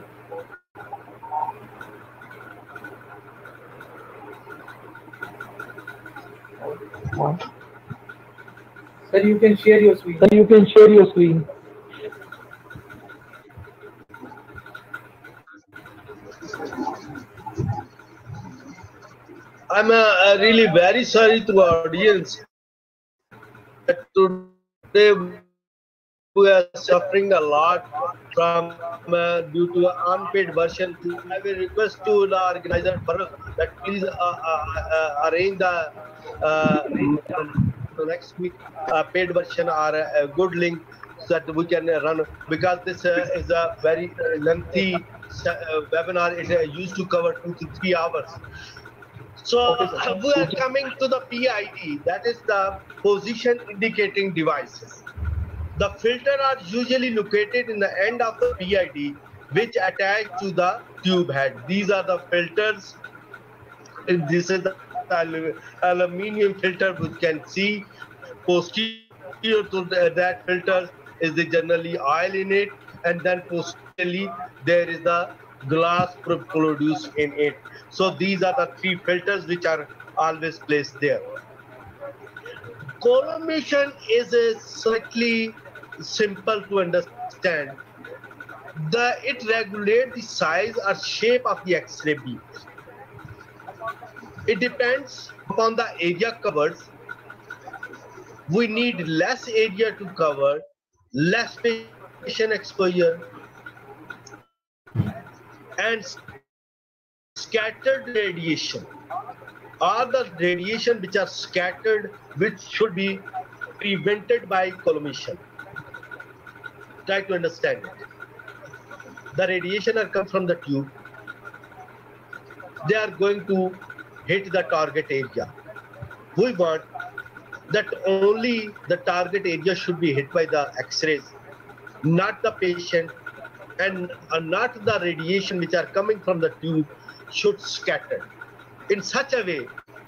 you can share your screen Then you can share your screen. I'm uh, uh, really very sorry to our audience. that Today we are suffering a lot from uh, due to unpaid version. I will request to the organizer Farooq that please uh, uh, uh, arrange the next week uh, paid version or a, a good link so that we can run because this uh, is a very uh, lengthy uh, webinar. It uh, used to cover two to three hours. So we are coming to the PID, that is the position indicating devices. The filter are usually located in the end of the PID, which attach to the tube head. These are the filters. This is the alu- aluminium filter which can see. Posterior to the- that filter is the generally oil in it, and then posteriorly there is the glass produced in it. So these are the three filters which are always placed there. Collimation is a slightly simple to understand. The it regulates the size or shape of the X-ray beams. It depends upon the area covered. We need less area to cover, less patient exposure, and scattered radiation or the radiation which are scattered which should be prevented by collimation. Try to understand it. The radiation are come from the tube. They are going to hit the target area. We want that only the target area should be hit by the X-rays, not the patient, and not the radiation which are coming from the tube should scatter. In such a way,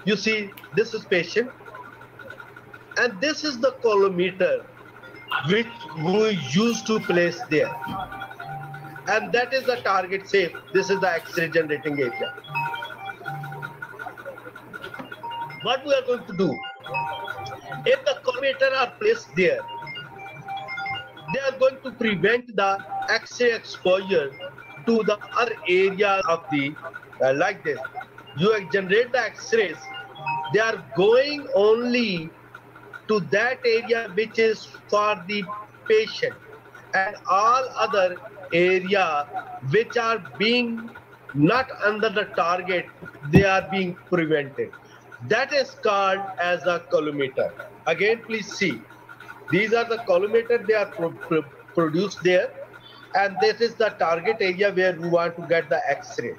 you see, this is patient, and this is the collimator which we used to place there. And that is the target safe. This is the X-ray generating area. What we are going to do? If the collimator are placed there, they are going to prevent the X-ray exposure to the other area of the uh, like this. You generate the X-rays. They are going only to that area which is for the patient and all other area which are being not under the target they are being prevented that is called as a collimator again please see these are the collimator they are pro pro produced there and this is the target area where we want to get the x-ray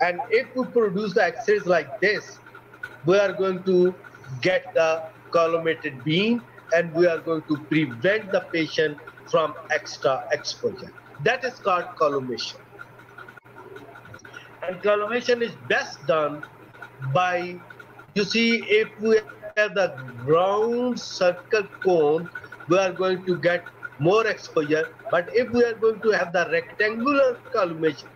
and if we produce the x-rays like this we are going to get the collimated beam and we are going to prevent the patient from extra exposure. That is called collimation. And collimation is best done by, you see, if we have the round circle cone, we are going to get more exposure. But if we are going to have the rectangular collimation,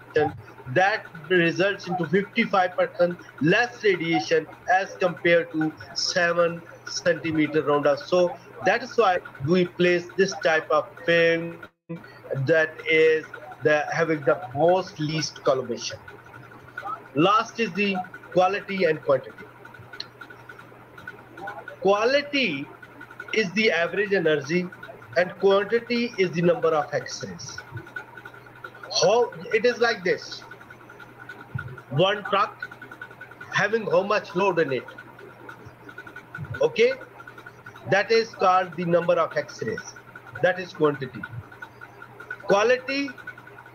that results into 55% less radiation as compared to 7 centimeter round us. So that is why we place this type of film that is the having the most least collimation. Last is the quality and quantity. Quality is the average energy and quantity is the number of x-rays. How it is like this. One truck having how much load in it? Okay? That is called the number of x-rays. That is quantity. Quality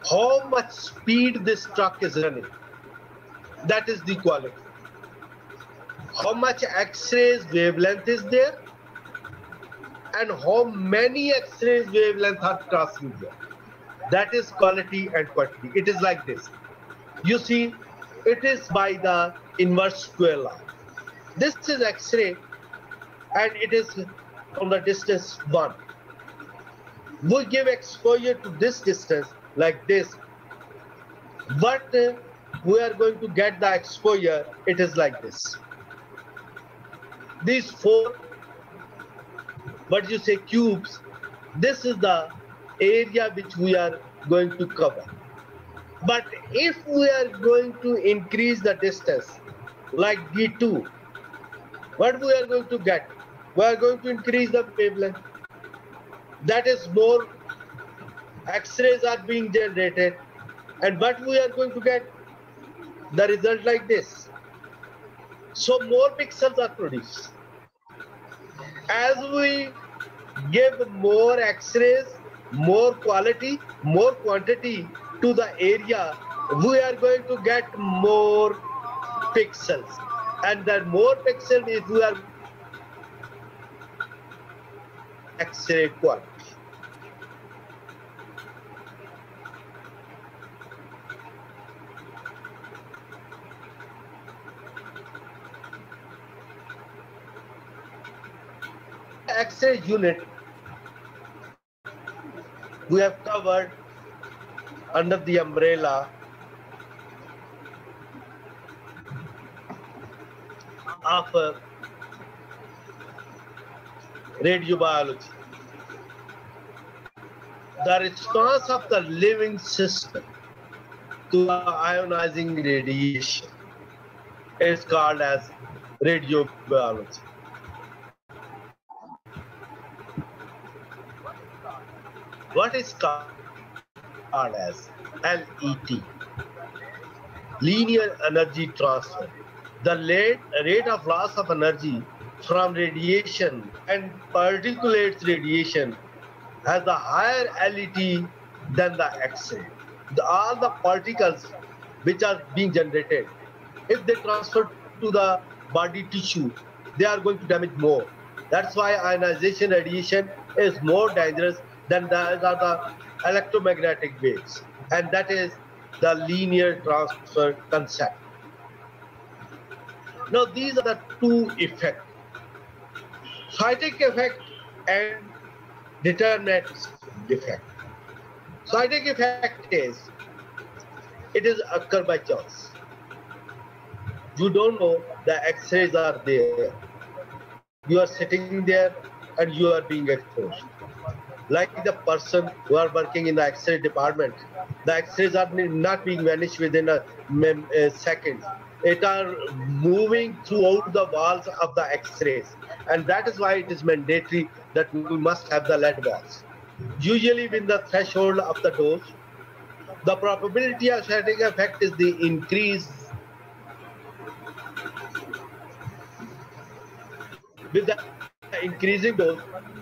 how much speed this truck is running? That is the quality how much x-rays wavelength is there and how many x-rays wavelength are crossing there that is quality and quantity. It is like this. You see it is by the inverse square law. This is x-ray and it is from the distance 1. We give exposure to this distance like this, but we are going to get the exposure, it is like this. These four, what you say cubes, this is the area which we are going to cover. But if we are going to increase the distance like D2, what we are going to get? we are going to increase the wavelength. That is more X-rays are being generated. And what we are going to get? The result like this. So more pixels are produced. As we give more X-rays, more quality, more quantity to the area, we are going to get more pixels. And that more pixel we are X-ray quality. X-ray unit we have covered under the umbrella of uh, radiobiology. The response of the living system to ionizing radiation is called as radiobiology. What is called as LET? linear energy transfer. The rate, rate of loss of energy from radiation and particulates radiation has a higher LET than the X-ray. All the particles which are being generated, if they transfer to the body tissue, they are going to damage more. That's why ionization radiation is more dangerous than the, are the electromagnetic waves. And that is the linear transfer concept. Now, these are the two effects cytic effect and determinate effect. Cytic effect is it is occur by chance. You don't know the X-rays are there. You are sitting there and you are being exposed. Like the person who are working in the X-ray department, the X-rays are not being vanished within a, a second. It are moving throughout the walls of the X-rays, and that is why it is mandatory that we must have the lead balls. Usually, when the threshold of the dose, the probability of static effect is the increase with the increasing dose,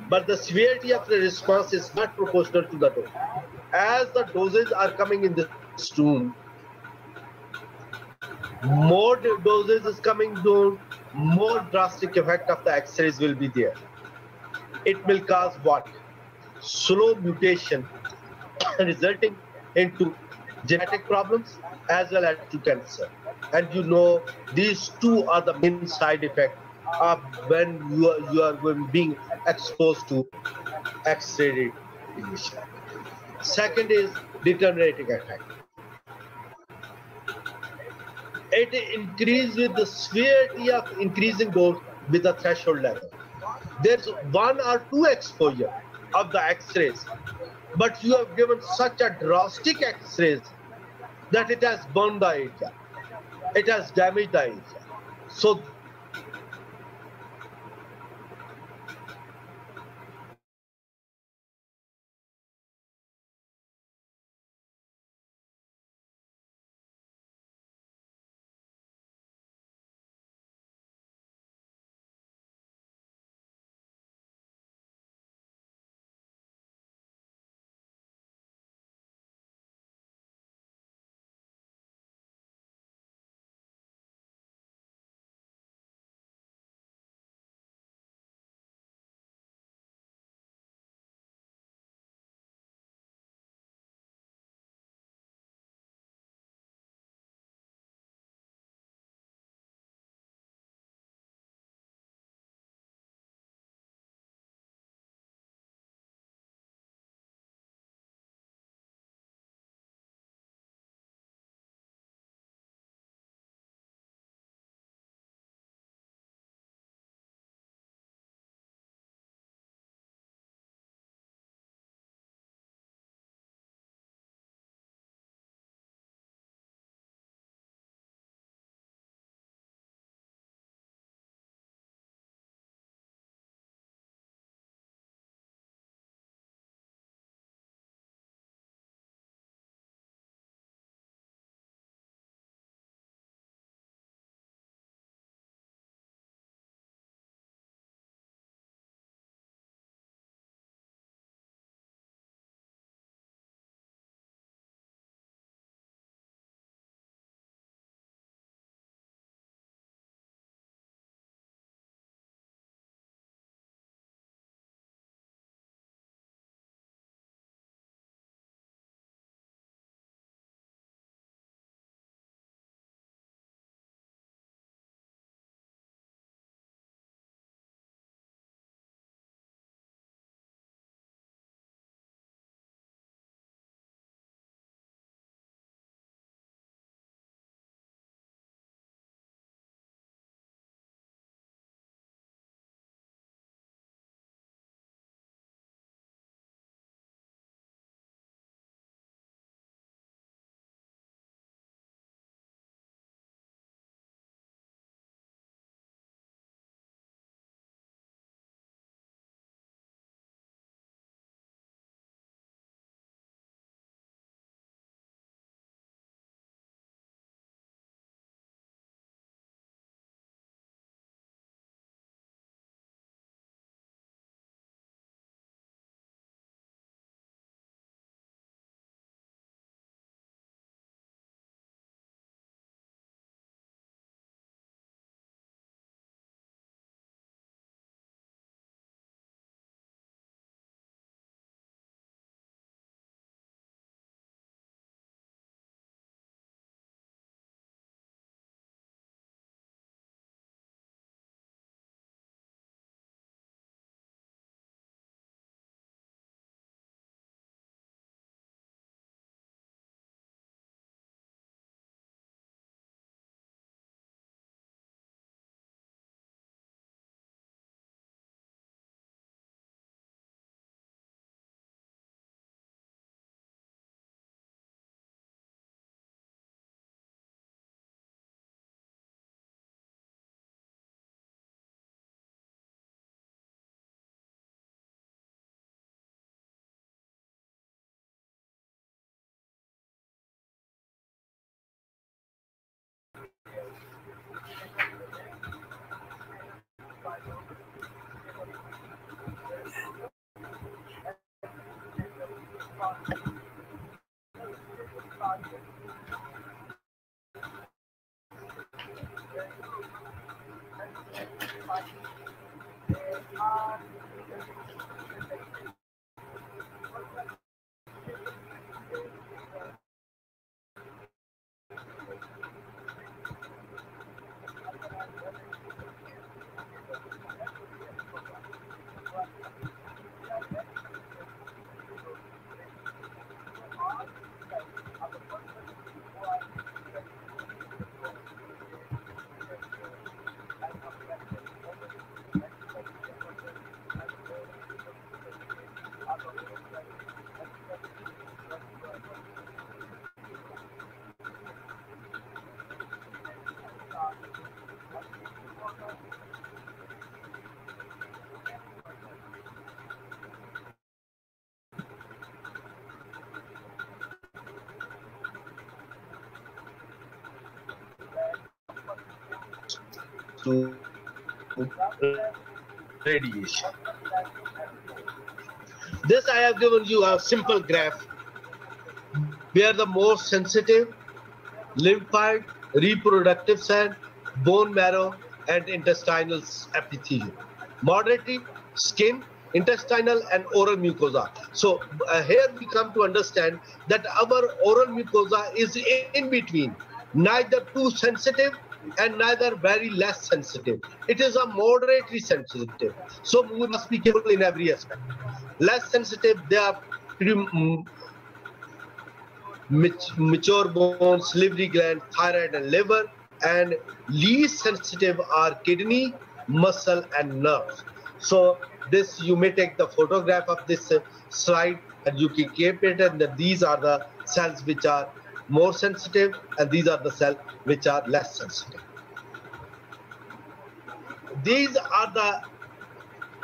but the severity of the response is not proportional to the dose. As the doses are coming in this room, more doses is coming down, more drastic effect of the X-rays will be there. It will cause what? Slow mutation, resulting into genetic problems as well as to cancer. And you know, these two are the main side effects of when you are, you are being exposed to X-ray radiation. Second is deteriorating effect. It increases with the severity of increasing dose with the threshold level. There's one or two exposure of the X-rays, but you have given such a drastic X-rays that it has burned the area. It has damaged the area. So to radiation. This I have given you a simple graph where the most sensitive lymphoid, reproductive cell, bone marrow, and intestinal epithelium. Moderately, skin, intestinal, and oral mucosa. So uh, here we come to understand that our oral mucosa is in between, neither too sensitive and neither very less sensitive. It is a moderately sensitive. So we must be careful in every aspect. Less sensitive, they are mature bones, salivary gland, thyroid, and liver. And least sensitive are kidney, muscle, and nerves. So this you may take the photograph of this uh, slide and you can keep it and these are the cells which are more sensitive and these are the cells which are less sensitive. These are the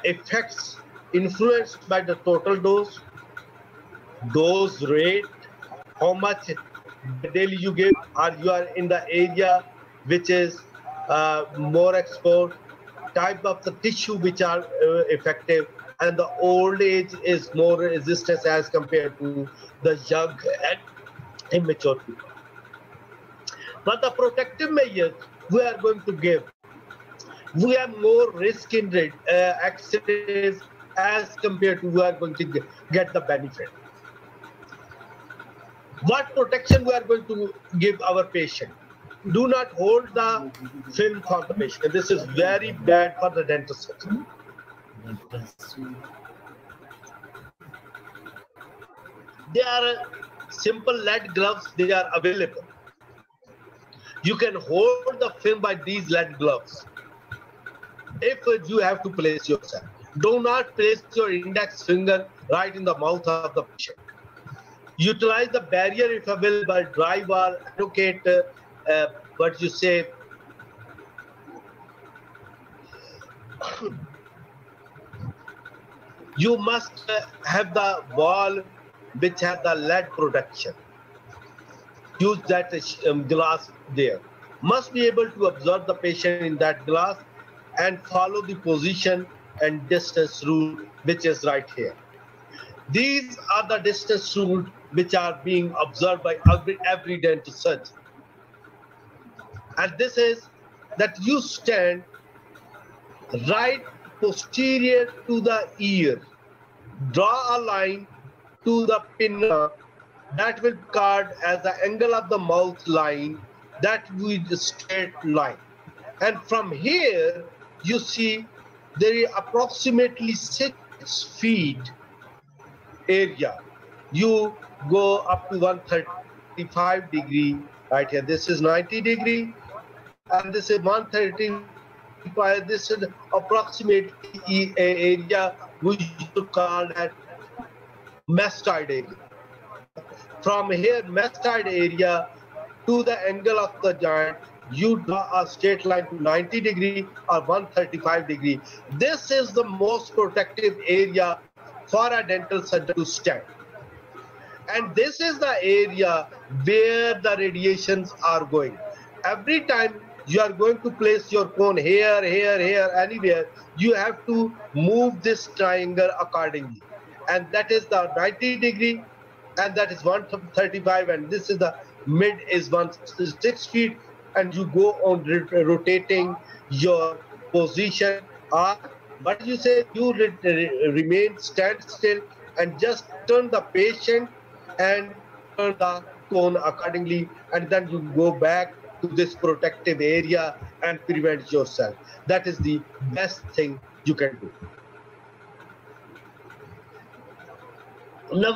effects influenced by the total dose, dose rate, how much daily you give, or you are in the area which is uh, more exposed, type of the tissue which are uh, effective, and the old age is more resistance as compared to the young and people. But the protective measures we are going to give, we have more risk in uh, accidents as compared to we are going to get, the benefit. What protection we are going to give our patient? Do not hold the film for the patient. This is very bad for the surgeon. They are simple lead gloves, they are available. You can hold the film by these lead gloves. If you have to place yourself, do not place your index finger right in the mouth of the patient. Utilize the barrier if available, drive or allocate uh, uh, what you say. you must uh, have the wall which has the lead production. Use that um, glass there. Must be able to observe the patient in that glass and follow the position and distance rule which is right here. These are the distance rules which are being observed by every, every dental surgeon. And this is that you stand right posterior to the ear. Draw a line to the pinna that will card as the angle of the mouth line that with straight line. And from here, you see there is approximately six feet area. You go up to 135 degree right here. This is 90 degree and this is 135. This is approximately area which you call that mastoid area. From here, mastoid area to the angle of the joint, you draw a straight line to 90 degree or 135 degree. This is the most protective area for a dental surgeon to stand. And this is the area where the radiations are going. Every time you are going to place your cone here, here, here, anywhere, you have to move this triangle accordingly. And that is the 90 degree, and that is 135, and this is the mid is one six feet, and you go on rotating your position. Or but you say, you re remain stand still and just turn the patient and turn the cone accordingly, and then you go back to this protective area and prevent yourself. That is the best thing you can do. Now,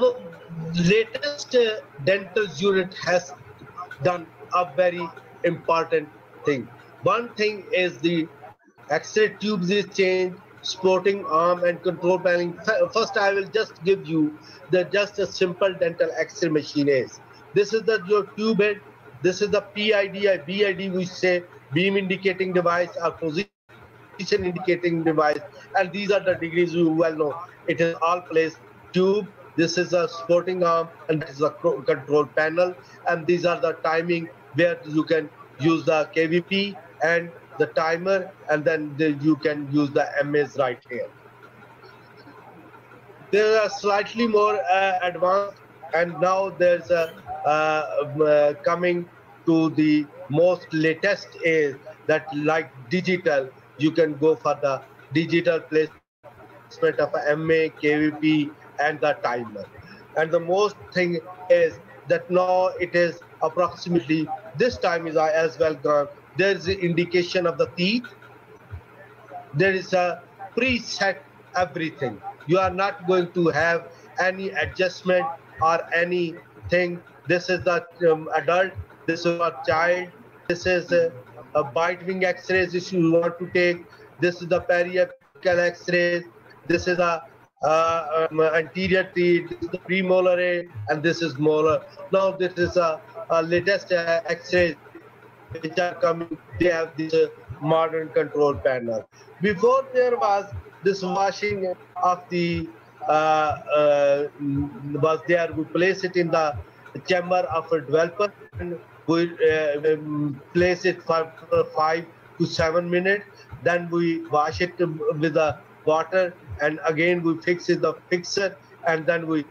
the latest uh, dental unit has done a very important thing. One thing is the X-ray tubes is changed, sporting arm and control panel. First, I will just give you the just a simple dental X-ray machine is. This is the your tube head. This is the PID, BID, we say beam indicating device or position indicating device. And these are the degrees you well know. It is all placed tube. This is a sporting arm and this is a control panel. And these are the timing where you can use the KVP and the timer and then the, you can use the MAs right here. They are slightly more uh, advanced and now there's a uh, uh, coming to the most latest is that like digital you can go for the digital placement of MA, KVP and the timer. And the most thing is that now it is approximately this time is as well gone. There is an indication of the teeth. There is a preset everything. You are not going to have any adjustment or anything. This is the um, adult. This is a child. This is a, a bite wing X-rays if you want to take. This is the periapical X-rays. This is a uh, um, anterior teeth, the premolar and this is molar. Now this is a, a latest uh, X-rays which are coming. They have this uh, modern control panel. Before there was this washing of the uh, uh, was there. We place it in the chamber of a developer and we uh, um, place it for five to seven minutes. Then we wash it with the water and again we fix it the fixer and then we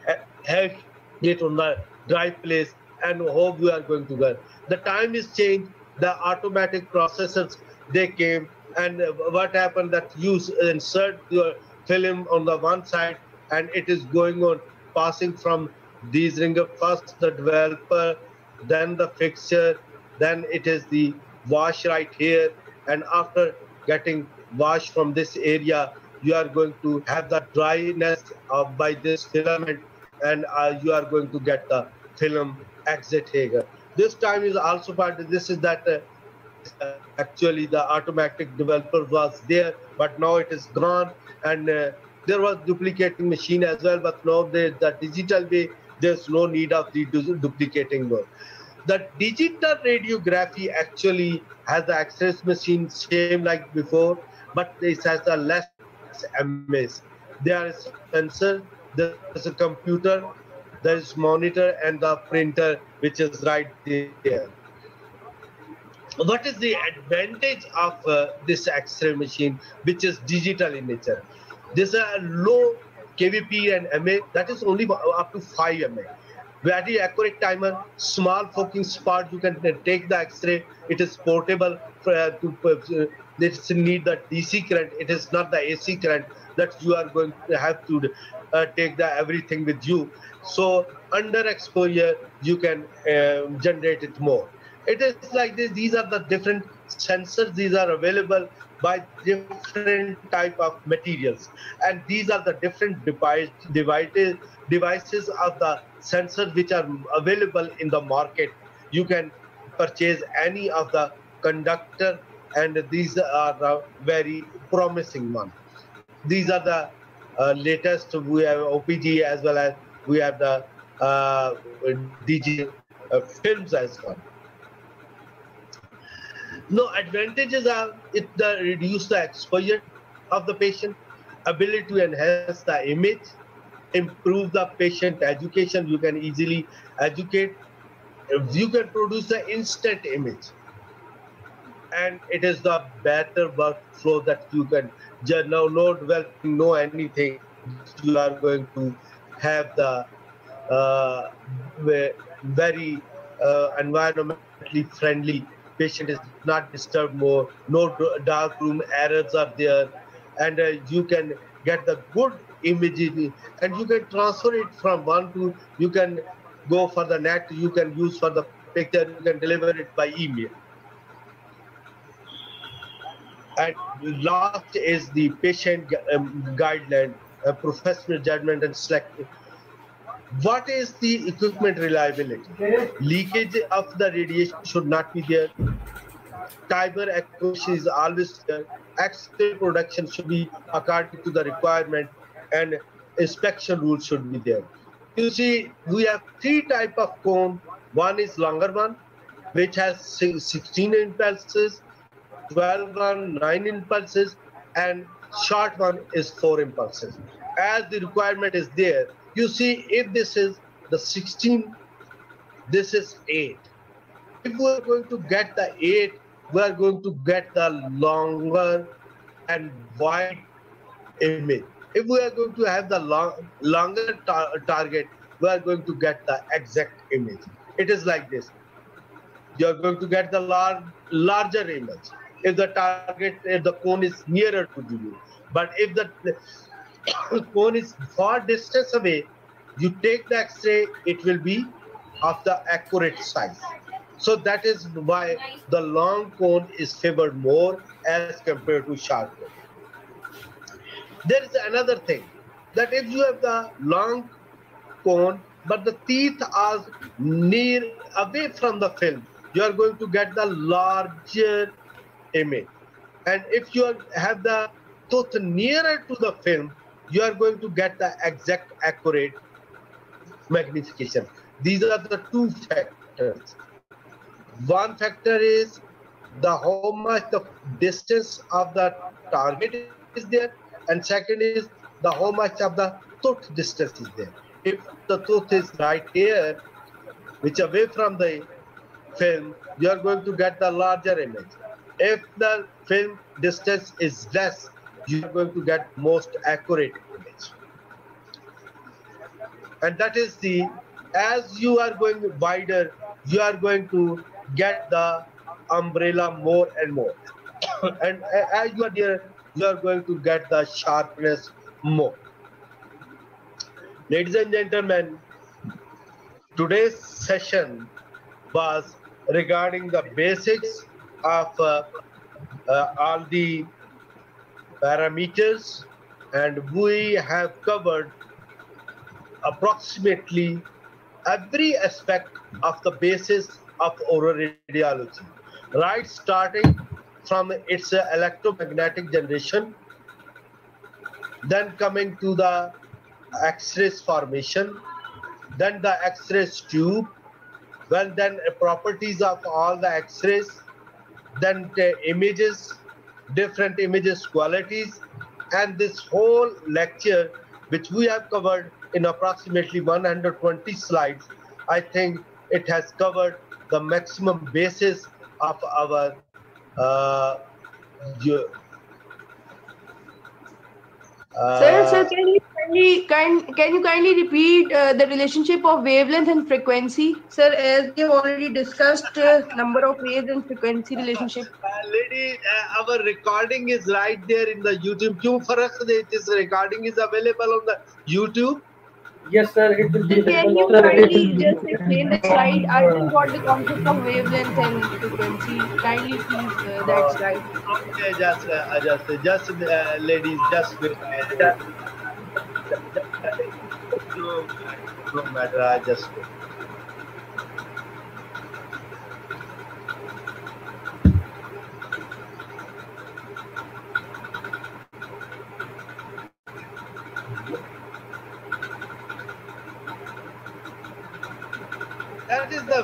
hang it on the dry place and hope we are going to get. The time is changed. The automatic processors they came and what happened that you insert your film on the one side and it is going on passing from these ringer first the developer then the fixture then it is the wash right here and after getting wash from this area you are going to have the dryness by this filament and uh, you are going to get the film exit here this time is also part this is that uh, actually the automatic developer was there but now it is gone and uh, there was duplicating machine as well, but now the, the digital way, there's no need of the duplicating work. The digital radiography actually has the access machine same like before, but it has a less MS. There is sensor, there is a computer, there is monitor and the printer which is right there. What is the advantage of uh, this X-ray machine which is digital in nature? There's a low KVP and MA that is only up to 5 MA. Very accurate timer, small focusing spot. You can take the X-ray. It is portable. Uh, to uh, it need the DC current. It is not the AC current that you are going to have to uh, take the everything with you. So under exposure, you can uh, generate it more. It is like this. These are the different sensors. These are available by different type of materials and these are the different device, devices of the sensors which are available in the market you can purchase any of the conductor and these are very promising one these are the uh, latest we have opg as well as we have the uh, dg uh, films as well no, advantages are it the reduce the exposure of the patient, ability to enhance the image, improve the patient education. You can easily educate. You can produce the instant image. And it is the better workflow that you can now no developing, no anything. You are going to have the uh, very uh, environmentally friendly patient is not disturbed more, no dark room errors are there, and uh, you can get the good images and you can transfer it from one to, you can go for the net, you can use for the picture, you can deliver it by email. And last is the patient um, guideline, uh, professional judgment and selection what is the equipment reliability? Leakage of the radiation should not be there. Timer accuracy is always there. X-ray production should be according to the requirement and inspection rules should be there. You see, we have three type of cone. One is longer one, which has 16 impulses, 12 one, 9 impulses, and short one is four impulses. As the requirement is there, you see if this is the 16, this is 8. If we are going to get the 8, we are going to get the longer and wide image. If we are going to have the long, longer tar target, we are going to get the exact image. It is like this. You are going to get the large, larger image if the target, if the cone is nearer to you. But if the cone is far distance away, you take the X-ray, it will be of the accurate size. So that is why the long cone is favored more as compared to short cone. There is another thing that if you have the long cone, but the teeth are near away from the film, you are going to get the larger image. And if you have the tooth nearer to the film, you are going to get the exact accurate magnification. These are the two factors. One factor is the how much the distance of the target is there, and second is the how much of the tooth distance is there. If the tooth is right here, which away from the film, you are going to get the larger image. If the film distance is less, you are going to get most accurate image. And that is the, as you are going wider, you are going to get the penumbra more and more. and as you are there, you are going to get the sharpness more. Ladies and gentlemen, today's session was regarding the basics of uh, uh, all the parameters and we have covered approximately every aspect of the basis of oral radiology, right starting from its electromagnetic generation, then coming to the X-rays formation, then the X-rays tube, well then properties of all the X-rays, then the images, different images qualities, and this whole lecture, which we have covered in approximately 120 slides, I think it has covered the maximum basis of our uh, uh, sir, sir, can you kindly can, can you kindly repeat uh, the relationship of wavelength and frequency, sir? As we have already discussed, uh, number of waves and frequency relationship. Uh, lady, uh, our recording is right there in the YouTube. क्यों फर्क this recording is available on the YouTube? Yes, sir. It will be Can you kindly just explain the slide? I didn't got the concept of wavelength and frequency. Kindly please uh, that slide. Okay, just, uh, just, just, uh, ladies, just wait. No, no matter. I just.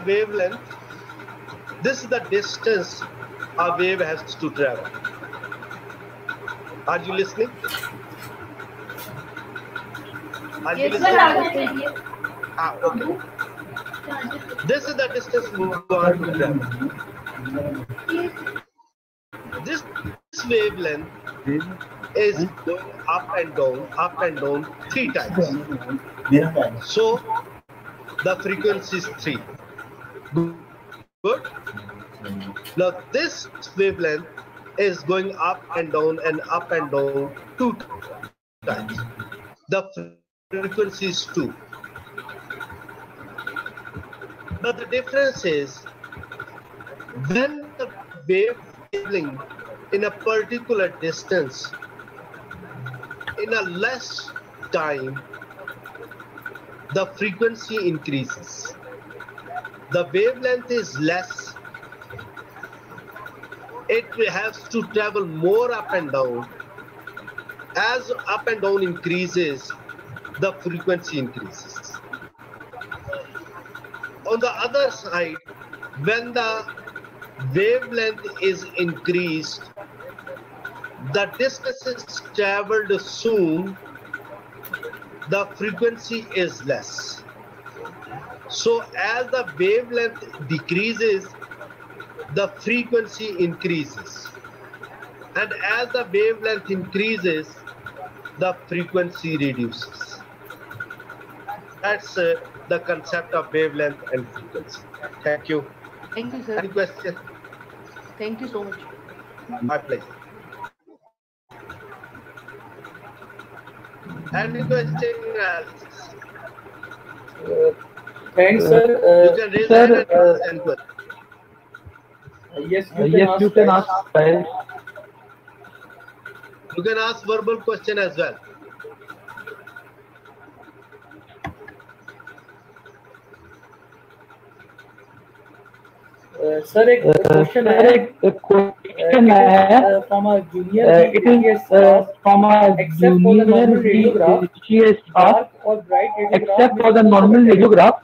Wavelength. This is the distance a wave has to travel. Are you listening? Are you Yes, listening? sir. Ah, okay. This is the distance we want to travel. This, this wavelength is going up and down, up and down three times. So the frequency is 3. Good. Now this wavelength is going up and down and up and down two times. The frequency is 2. But the difference is when the wave traveling in a particular distance in a less time the frequency increases. The wavelength is less. It has to travel more up and down. As up and down increases, the frequency increases. On the other side, when the wavelength is increased, the distance is traveled soon, the frequency is less. So as the wavelength decreases, the frequency increases. And as the wavelength increases, the frequency reduces. That's uh, the concept of wavelength and frequency. Thank you. Thank you, sir. Any question? Thank you so much. My pleasure. Any question? else? Thanks, sir. you can raise sir, hand and Yes, you can, yes, ask, you can ask. Sir. You can ask verbal question as well. Sir एक question है एक question है from a junior it is from a junior except for the normal radiograph और bright except for the normal radiograph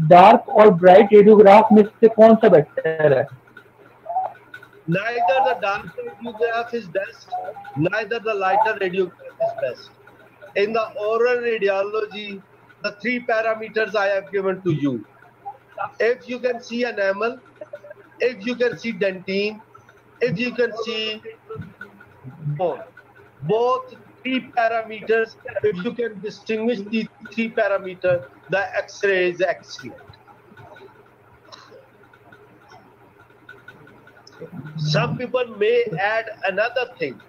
dark और bright radiograph में से कौन सा बेटर है Neither the dark radiograph is best, neither the lighter radiograph is best. In the oral radiology, the three parameters I have given to you. If you can see enamel, if you can see dentine, if you can see bone, both three parameters, if you can distinguish these three parameters, the X-ray is excellent. some people may add another thing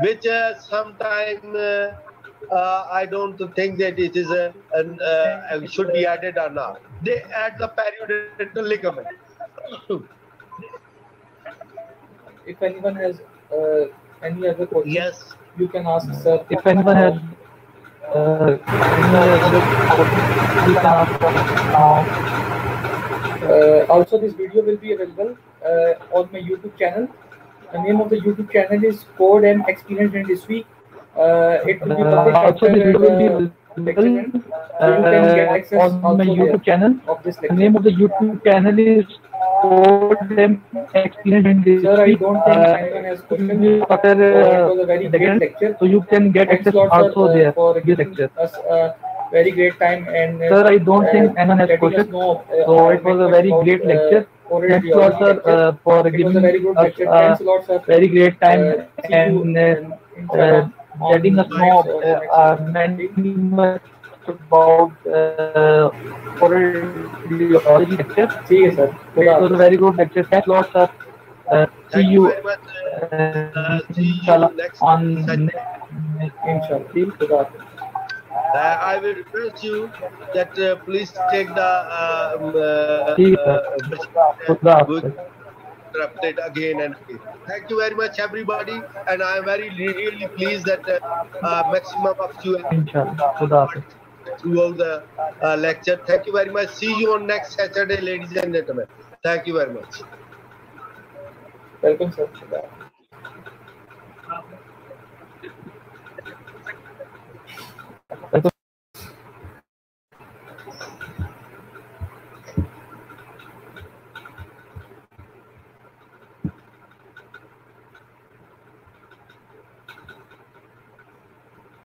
which uh, sometime uh, uh, i don't think that it is a, an, uh, should be added or not they add the periodontal ligament If anyone has uh, any other question, yes you can ask, sir. if anyone has uh. Uh, also, this video will be available uh, on my YouTube channel. The name of the YouTube channel is Code and Experience Industry. Uh, it will be Uh, published also, after the video will be available lecture So you can get uh, access on my YouTube channel. of this The name of the YouTube channel is And Experience Industry. Sir, I don't think Uh, anyone has will questions. after it uh, was a very great lecture. so you can get Thanks access sir, also uh, there. for This lecture. us a very great time and uh, Sir, I don't uh, think anyone has questions. know, uh, So it was a very great uh, lecture. Thanks a lot, sir, uh, for giving us a lot, sir. very great time Uh, and uh, uh, letting us know uh, uh, uh, many much about uh, oral radiology lecture. ठीक है sir It was a खुदा very good lecture. Thanks a lot, sir. Uh, see thank you you very much uh, uh, uh, see you inshallah next on session. इंशाल्लाह खुदा Uh, I will request you that uh, please take the um, uh, ठीक है uh, sir खुदा good Hafiz update again and again. Thank you very much, everybody, and I am very really pleased that uh, uh, maximum of you have इंशाल्लाह खुदा हाफिज throughout the uh, lecture. Thank you very much. See you on next Saturday, ladies and gentlemen. Thank you very much. Welcome, sir. Welcome.